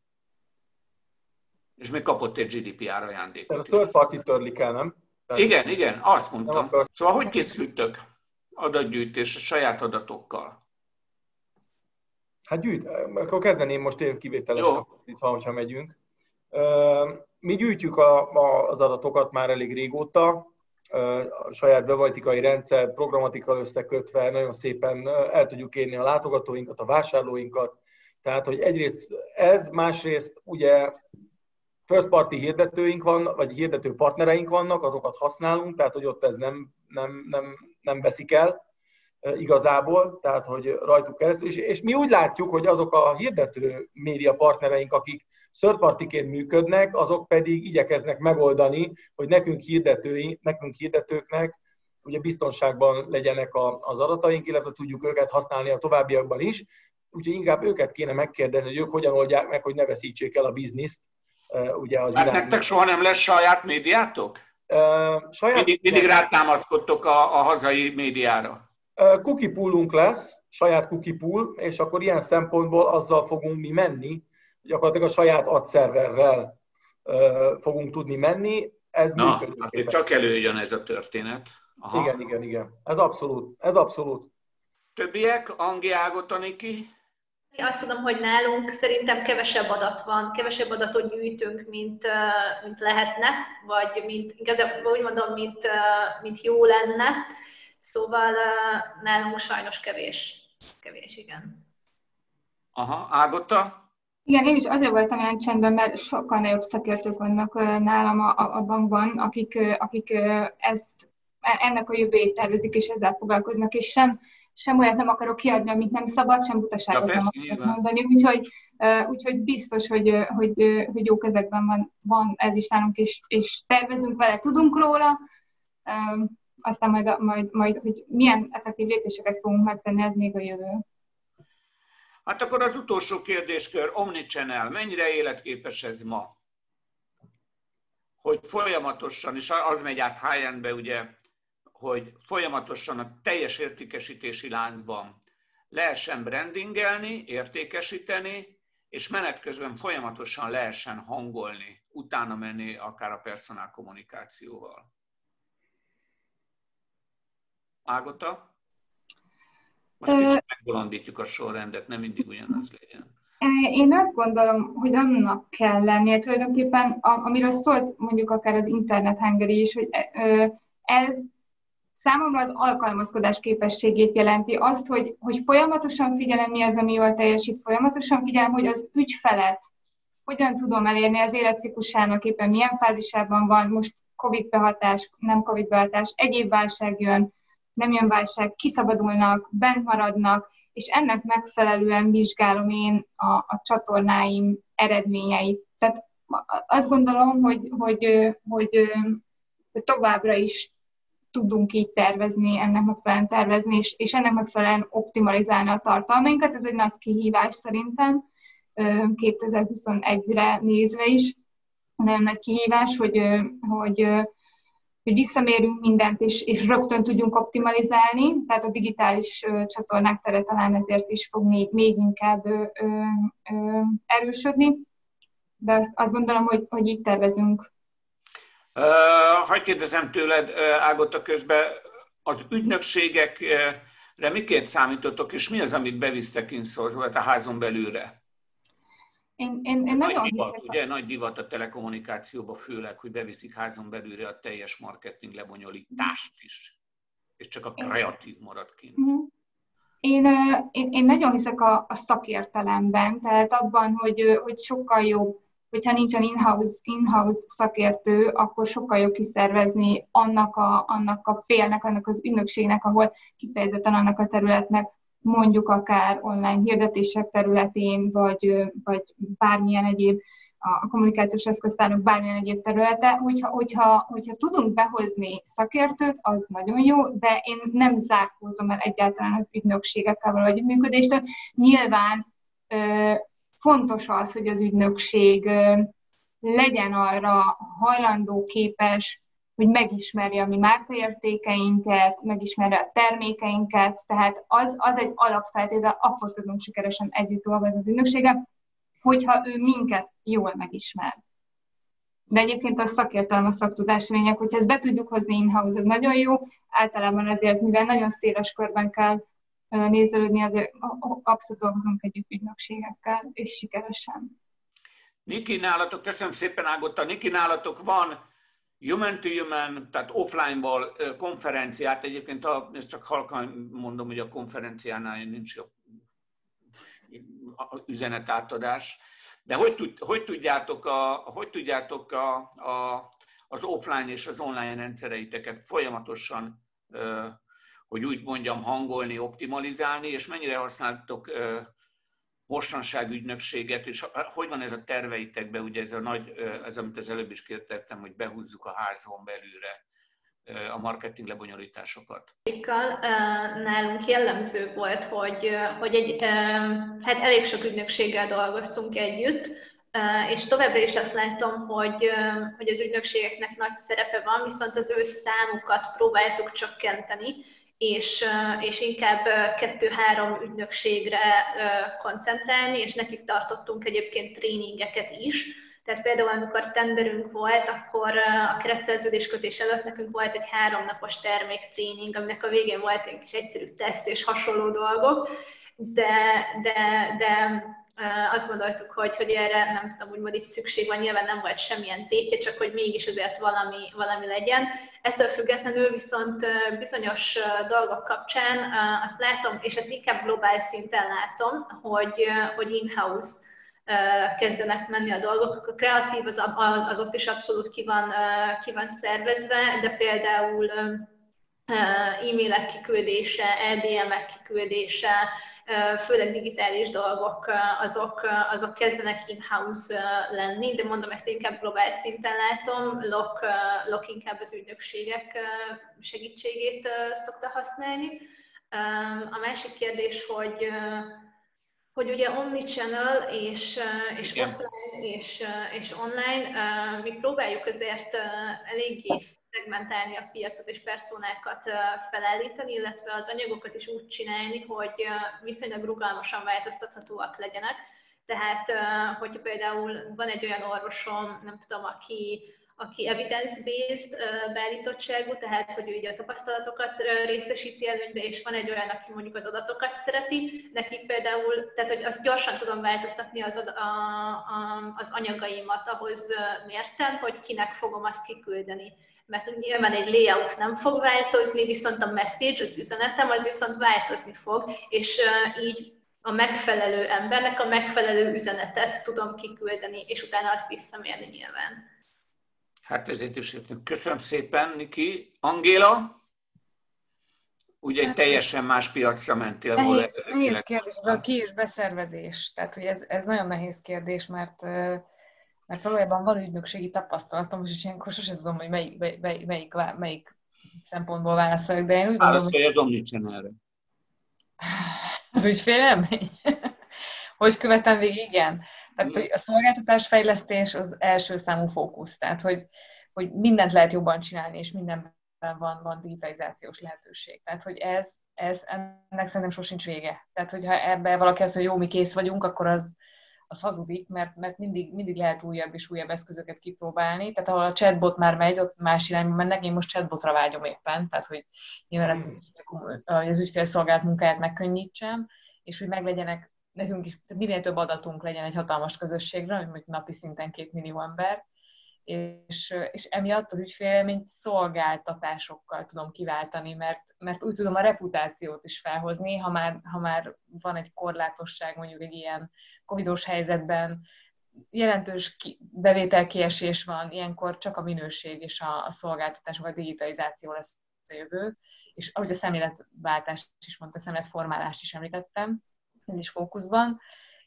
és még kapott egy GDPR ajándékot. A third party törlik el, nem? Tehát igen, igen, azt mondtam. Akar... Szóval hogy készültök adatgyűjtés saját adatokkal? Hát gyűjt, akkor kezdeném most én kivételesen, itt van, hogyha megyünk. Mi gyűjtjük a, a, az adatokat már elég régóta, a saját bevajtikai rendszer, programatikkal összekötve nagyon szépen el tudjuk érni a látogatóinkat, a vásárlóinkat. Tehát, hogy egyrészt ez, másrészt ugye first party hirdetőink van, vagy hirdető partnereink vannak, azokat használunk, tehát hogy ott ez nem, nem, nem, nem veszik el igazából, tehát hogy rajtuk keresztül, és, és mi úgy látjuk, hogy azok a hirdető média partnereink, akik third partyként működnek, azok pedig igyekeznek megoldani, hogy nekünk, hirdetői, nekünk hirdetőknek ugye biztonságban legyenek a, az adataink, illetve tudjuk őket használni a továbbiakban is, úgyhogy inkább őket kéne megkérdezni, hogy ők hogyan oldják meg, hogy ne veszítsék el a bizniszt, ugye az hát nektek soha nem lesz saját médiátok? Saját mindig, mindig rátámaszkodtok a, a hazai médiára. Cookie poolunk lesz, saját cookie pool, és akkor ilyen szempontból azzal fogunk mi menni, gyakorlatilag a saját adszerverrel fogunk tudni menni. Ez Na, azért csak előjön ez a történet. Aha. Igen, igen, igen. Ez abszolút. Ez abszolút. Többiek, Angi Ágotaniki? Azt tudom, hogy nálunk szerintem kevesebb adat van, kevesebb adatot gyűjtünk, mint, mint lehetne, vagy mint, igazából úgy mondom, mint, mint jó lenne. Szóval nálunk sajnos kevés. Kevés, igen. Aha, Ágotta? Igen, én is azért voltam ilyen csendben, mert sokkal nagyobb szakértők vannak nálam a, a bankban, akik, akik ezt, e, ennek a jövőjét tervezik, és ezzel foglalkoznak, és sem sem olyat nem akarok kiadni, amit nem szabad, sem butaságot nem akarok mondani, úgyhogy, úgyhogy biztos, hogy, hogy, hogy jó kezekben van, van ez is nálunk, és, és tervezünk vele, tudunk róla, aztán majd, majd, majd, hogy milyen effektív lépéseket fogunk megtenni, ez még a jövő. Hát akkor az utolsó kérdéskör, Omnichannel, mennyire életképes ez ma? Hogy folyamatosan, és az megy át high ugye hogy folyamatosan a teljes értékesítési láncban lehessen brandingelni, értékesíteni, és menet közben folyamatosan lehessen hangolni, utána menni akár a personál kommunikációval. Ágota? Most kicsit megbolondítjuk a sorrendet, nem mindig ugyanaz legyen. Én azt gondolom, hogy annak kell lennie tulajdonképpen, amiről szólt mondjuk akár az internet is, hogy ez számomra az alkalmazkodás képességét jelenti. Azt, hogy, hogy folyamatosan figyelem, mi az, ami jól teljesít, folyamatosan figyelem, hogy az ügyfelet hogyan tudom elérni az életciklusának, éppen milyen fázisában van, most Covid behatás, nem Covid behatás, egyéb válság jön, nem jön válság, kiszabadulnak, bent maradnak, és ennek megfelelően vizsgálom én a, a csatornáim eredményeit. Tehát azt gondolom, hogy, hogy, hogy, hogy továbbra is tudunk így tervezni, ennek megfelelően tervezni, és, és ennek megfelelően optimalizálni a tartalmainkat. Ez egy nagy kihívás szerintem 2021-re nézve is. Nagyon nagy kihívás, hogy, hogy, hogy visszamérünk mindent, és, és rögtön tudjunk optimalizálni, tehát a digitális csatornák tere talán ezért is fog még, még inkább ö, ö, erősödni, de azt gondolom, hogy, hogy így tervezünk Hagy kérdezem tőled, Ágota közben, az ügynökségekre miként számítottok, és mi az, amit bevisztek vagy a házon belülre? Én, én, én nagy divat. Ugye nagy divat a telekommunikációban főleg, hogy beviszik házon belülre a teljes marketing lebonyolítást is. És csak a kreatív marad kint. Mhm. Én, én, én nagyon hiszek a, a szakértelemben, tehát abban, hogy, hogy sokkal jobb hogyha nincsen in-house, in-house szakértő, akkor sokkal jobb kiszervezni annak a, annak a félnek, annak az ügynökségnek, ahol kifejezetten annak a területnek mondjuk akár online hirdetések területén, vagy, vagy bármilyen egyéb a kommunikációs eszköztárnak bármilyen egyéb területe, hogyha, hogyha, hogyha tudunk behozni szakértőt, az nagyon jó, de én nem zárkózom el egyáltalán az ügynökségekkel való együttműködést. Nyilván fontos az, hogy az ügynökség legyen arra hajlandó, képes, hogy megismerje a mi márkaértékeinket, megismerje a termékeinket, tehát az, az egy alapfeltétel, akkor tudunk sikeresen együtt dolgozni az ügynökséggel, hogyha ő minket jól megismer. De egyébként a szakértelem, a szaktudás lényeg, hogyha ezt be tudjuk hozni in-house, ez nagyon jó. Általában azért, mivel nagyon széles körben kell nézelődni, azért abszolút dolgozunk együtt ügynökségekkel, és sikeresen. Niki, nálatok, köszönöm szépen Ágotta, Niki, nálatok van human to human, tehát offline-ból konferenciát, egyébként a, ezt csak halkan mondom, hogy a konferenciánál nincs a üzenetátadás, de hogy, tud, hogy tudjátok, a, hogy tudjátok a, a, az offline és az online rendszereiteket folyamatosan hogy úgy mondjam, hangolni, optimalizálni, és mennyire használtok mostanság ügynökséget, és hogy van ez a terveitekben, ugye ez a nagy, ez amit az előbb is kértettem, hogy behúzzuk a házon belülre a marketing lebonyolításokat? Nálunk jellemző volt, hogy, hogy egy, hát elég sok ügynökséggel dolgoztunk együtt, és továbbra is azt látom, hogy, hogy az ügynökségeknek nagy szerepe van, viszont az ő számukat próbáltuk csökkenteni, és, és inkább kettő-három ügynökségre koncentrálni, és nekik tartottunk egyébként tréningeket is. Tehát például, amikor tenderünk volt, akkor a keretszerződéskötés előtt nekünk volt egy háromnapos terméktréning, aminek a végén volt egy kis egyszerű teszt és hasonló dolgok, de, de, de azt gondoltuk, hogy, hogy erre nem tudom, úgymond itt szükség van, nyilván nem volt semmilyen tétje, csak hogy mégis azért valami, valami legyen. Ettől függetlenül viszont bizonyos dolgok kapcsán azt látom, és ezt inkább globális szinten látom, hogy, hogy in-house kezdenek menni a dolgok. A kreatív az, az ott is abszolút ki van, ki van szervezve, de például e-mailek kiküldése, LDM-ek kiküldése, főleg digitális dolgok, azok, azok kezdenek in-house lenni, de mondom, ezt inkább globális szinten látom, Lok, Lok inkább az ügynökségek segítségét szokta használni. A másik kérdés, hogy hogy ugye omnichannel és, és offline és, és online, mi próbáljuk azért eléggé szegmentálni a piacot és personákat felállítani, illetve az anyagokat is úgy csinálni, hogy viszonylag rugalmasan változtathatóak legyenek. Tehát, hogyha például van egy olyan orvosom, nem tudom, aki aki evidence-based beállítottságú, tehát hogy ő ugye a tapasztalatokat részesíti előnybe, és van egy olyan, aki mondjuk az adatokat szereti, nekik például, tehát hogy azt gyorsan tudom változtatni az, a, a, az anyagaimat ahhoz mérten, hogy kinek fogom azt kiküldeni. Mert nyilván egy layout nem fog változni, viszont a message, az üzenetem, az viszont változni fog, és így a megfelelő embernek a megfelelő üzenetet tudom kiküldeni, és utána azt visszamérni nyilván. Hát ezért is értünk. Köszönöm szépen, Niki. Angéla? Ugye egy hát, teljesen más piacra mentél nehéz, volna. Nehéz kérdés, ez a ki- és beszervezés. Tehát, hogy ez, ez nagyon nehéz kérdés, mert mert valójában van ügynökségi tapasztalatom, és ilyenkor sosem tudom, hogy melyik, melyik, melyik, melyik szempontból válaszoljak, de én úgy gondolom, hogy... az Omnichannel-re. [LAUGHS] Az ügyfélelmény? [LAUGHS] hogy követem végig, igen. Tehát hogy a szolgáltatásfejlesztés az első számú fókusz, tehát hogy, hogy mindent lehet jobban csinálni, és mindenben van, van digitalizációs lehetőség. Tehát, hogy ez, ez ennek szerintem sosincs vége. Tehát, hogyha ebbe valaki azt, hogy jó, mi kész vagyunk, akkor az, az hazudik, mert, mert mindig, mindig lehet újabb és újabb eszközöket kipróbálni. Tehát ahol a chatbot már megy, ott más irányba mennek, én most chatbotra vágyom éppen, tehát hogy nyilván ezt az, az ügyfélszolgált munkáját megkönnyítsem, és hogy meglegyenek nekünk is minél több adatunk legyen egy hatalmas közösségről, hogy napi szinten két millió ember, és, és emiatt az ügyfélélményt szolgáltatásokkal tudom kiváltani, mert, mert úgy tudom a reputációt is felhozni, ha már, ha már van egy korlátosság mondjuk egy ilyen covidos helyzetben, jelentős bevételkiesés van, ilyenkor csak a minőség és a, a szolgáltatások, a digitalizáció lesz a jövő, és ahogy a szemléletváltást is mondta, a szemléletformálást is említettem, ez is fókuszban,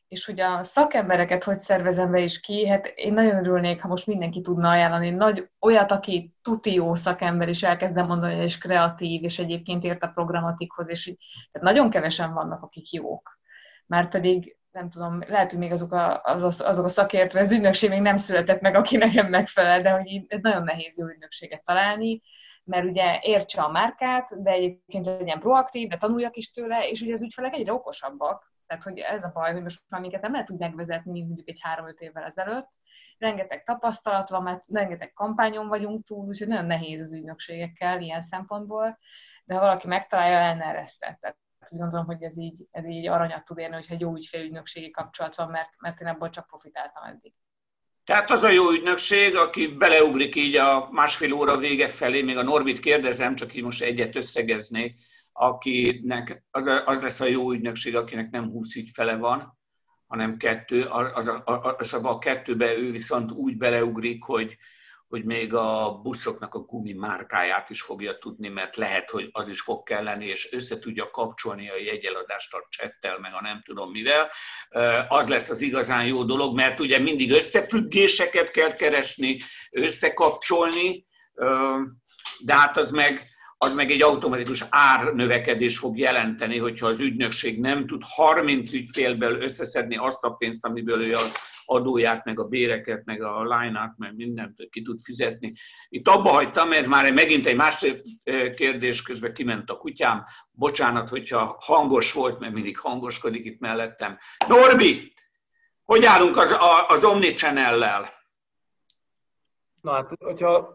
és hogy a szakembereket hogy szervezem be is ki, hát én nagyon örülnék, ha most mindenki tudna ajánlani. Nagy, olyat, aki tuti jó szakember, és elkezdem mondani, és kreatív, és egyébként ért a programatikhoz, és így, tehát nagyon kevesen vannak, akik jók. Már pedig nem tudom, lehet, hogy még azok a, az, azok a szakértő, az ügynökség még nem született meg, aki nekem megfelel, de hogy így, nagyon nehéz jó ügynökséget találni, mert ugye értse a márkát, de egyébként legyen proaktív, de tanuljak is tőle, és ugye az ügyfelek egyre okosabbak, tehát, hogy ez a baj, hogy most már minket nem lehet úgy megvezetni, mint mondjuk egy három-öt évvel ezelőtt. Rengeteg tapasztalat van, mert rengeteg kampányon vagyunk túl, úgyhogy nagyon nehéz az ügynökségekkel ilyen szempontból, de ha valaki megtalálja, elneresztett. Tehát úgy gondolom, hogy ez így, ez így aranyat tud érni, hogyha egy jó ügyfélügynökségi kapcsolat van, mert, mert én ebből csak profitáltam eddig. Tehát az a jó ügynökség, aki beleugrik így a másfél óra vége felé, még a Norbit kérdezem, csak így most egyet összegeznék, akinek az, az lesz a jó ügynökség, akinek nem 20 ügyfele van, hanem kettő, az a, a, az a, a kettőbe ő viszont úgy beleugrik, hogy, hogy még a buszoknak a gumi márkáját is fogja tudni, mert lehet, hogy az is fog kelleni, és össze tudja kapcsolni a jegyeladást a csettel, meg a nem tudom mivel. Az lesz az igazán jó dolog, mert ugye mindig összefüggéseket kell keresni, összekapcsolni, de hát az meg, az meg egy automatikus árnövekedés fog jelenteni, hogyha az ügynökség nem tud 30 ügyfélből összeszedni azt a pénzt, amiből ő a adóját, meg a béreket, meg a line meg mindent ki tud fizetni. Itt abba hagytam, ez már megint egy más kérdés, közben kiment a kutyám. Bocsánat, hogyha hangos volt, mert mindig hangoskodik itt mellettem. Norbi, hogy állunk az, az Omnichannel-lel? Na hát, hogyha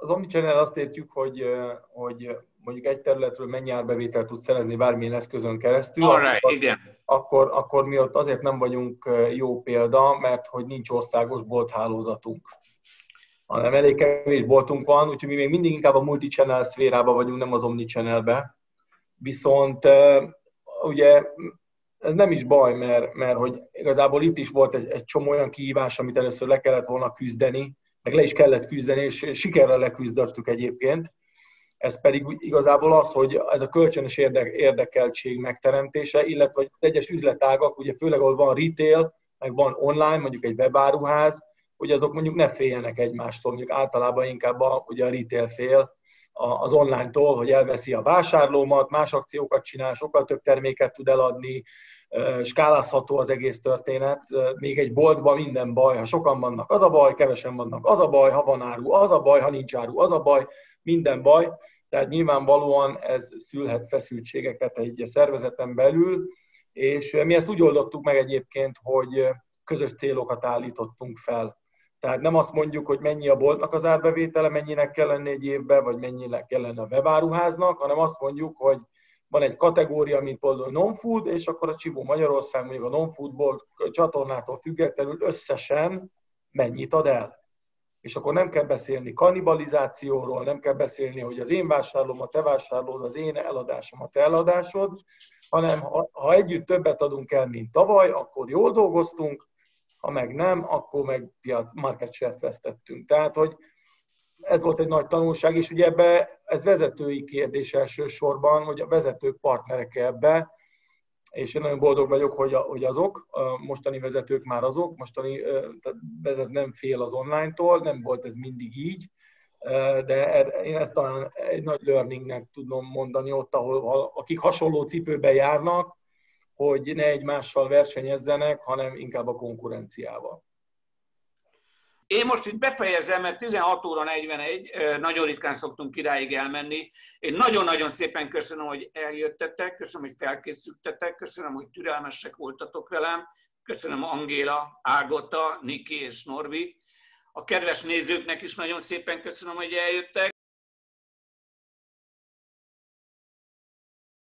az Omnichannel azt értjük, hogy, hogy mondjuk egy területről mennyi árbevételt tud szerezni bármilyen eszközön keresztül, Alright, akkor, igen. Akkor, akkor mi ott azért nem vagyunk jó példa, mert hogy nincs országos bolthálózatunk hanem elég kevés boltunk van, úgyhogy mi még mindig inkább a multi-channel szférában vagyunk, nem az omni-channelbe. Viszont ugye ez nem is baj, mert, mert hogy igazából itt is volt egy, egy csomó olyan kihívás, amit először le kellett volna küzdeni, meg le is kellett küzdeni, és sikerrel leküzdöttük egyébként. Ez pedig igazából az, hogy ez a kölcsönös érdekeltség megteremtése, illetve hogy egyes üzletágak, ugye főleg ahol van retail, meg van online, mondjuk egy webáruház, hogy azok mondjuk ne féljenek egymástól, mondjuk általában inkább a, ugye a retail fél az online-tól, hogy elveszi a vásárlómat, más akciókat csinál, sokkal több terméket tud eladni, skálázható az egész történet. Még egy boltban minden baj, ha sokan vannak, az a baj, kevesen vannak, az a baj, ha van áru, az a baj, ha nincs áru, az a baj, minden baj. Tehát nyilvánvalóan ez szülhet feszültségeket egy szervezeten belül, És mi ezt úgy oldottuk meg egyébként, hogy közös célokat állítottunk fel. Tehát nem azt mondjuk, hogy mennyi a boltnak az árbevétele, mennyinek kell lenni egy évben, vagy mennyinek kell lenni a webáruháznak, hanem azt mondjuk, hogy van egy kategória, mint például non-food, és akkor a Csibó Magyarország mondjuk a non-foodból csatornától függetlenül összesen mennyit ad el. És akkor nem kell beszélni kannibalizációról, nem kell beszélni, hogy az én vásárlom, a te vásárlód, az én eladásom, a te eladásod, hanem ha, ha együtt többet adunk el, mint tavaly, akkor jól dolgoztunk, ha meg nem, akkor meg piac, market share-t vesztettünk. Tehát, hogy ez volt egy nagy tanulság, és ugye ebbe ez vezetői kérdés elsősorban, hogy a vezetők partnerek ebbe, és én nagyon boldog vagyok, hogy, a, hogy azok, a mostani vezetők már azok, mostani vezet nem fél az online-tól, nem volt ez mindig így, de er, én ezt talán egy nagy learningnek tudom mondani ott, ahol akik hasonló cipőben járnak, hogy ne egymással versenyezzenek, hanem inkább a konkurenciával. Én most itt befejezem, mert 16 óra 41, nagyon ritkán szoktunk királyig elmenni. Én nagyon-nagyon szépen köszönöm, hogy eljöttetek, köszönöm, hogy felkészültetek, köszönöm, hogy türelmesek voltatok velem, köszönöm Angéla, Ágota, Niki és Norvi. A kedves nézőknek is nagyon szépen köszönöm, hogy eljöttek.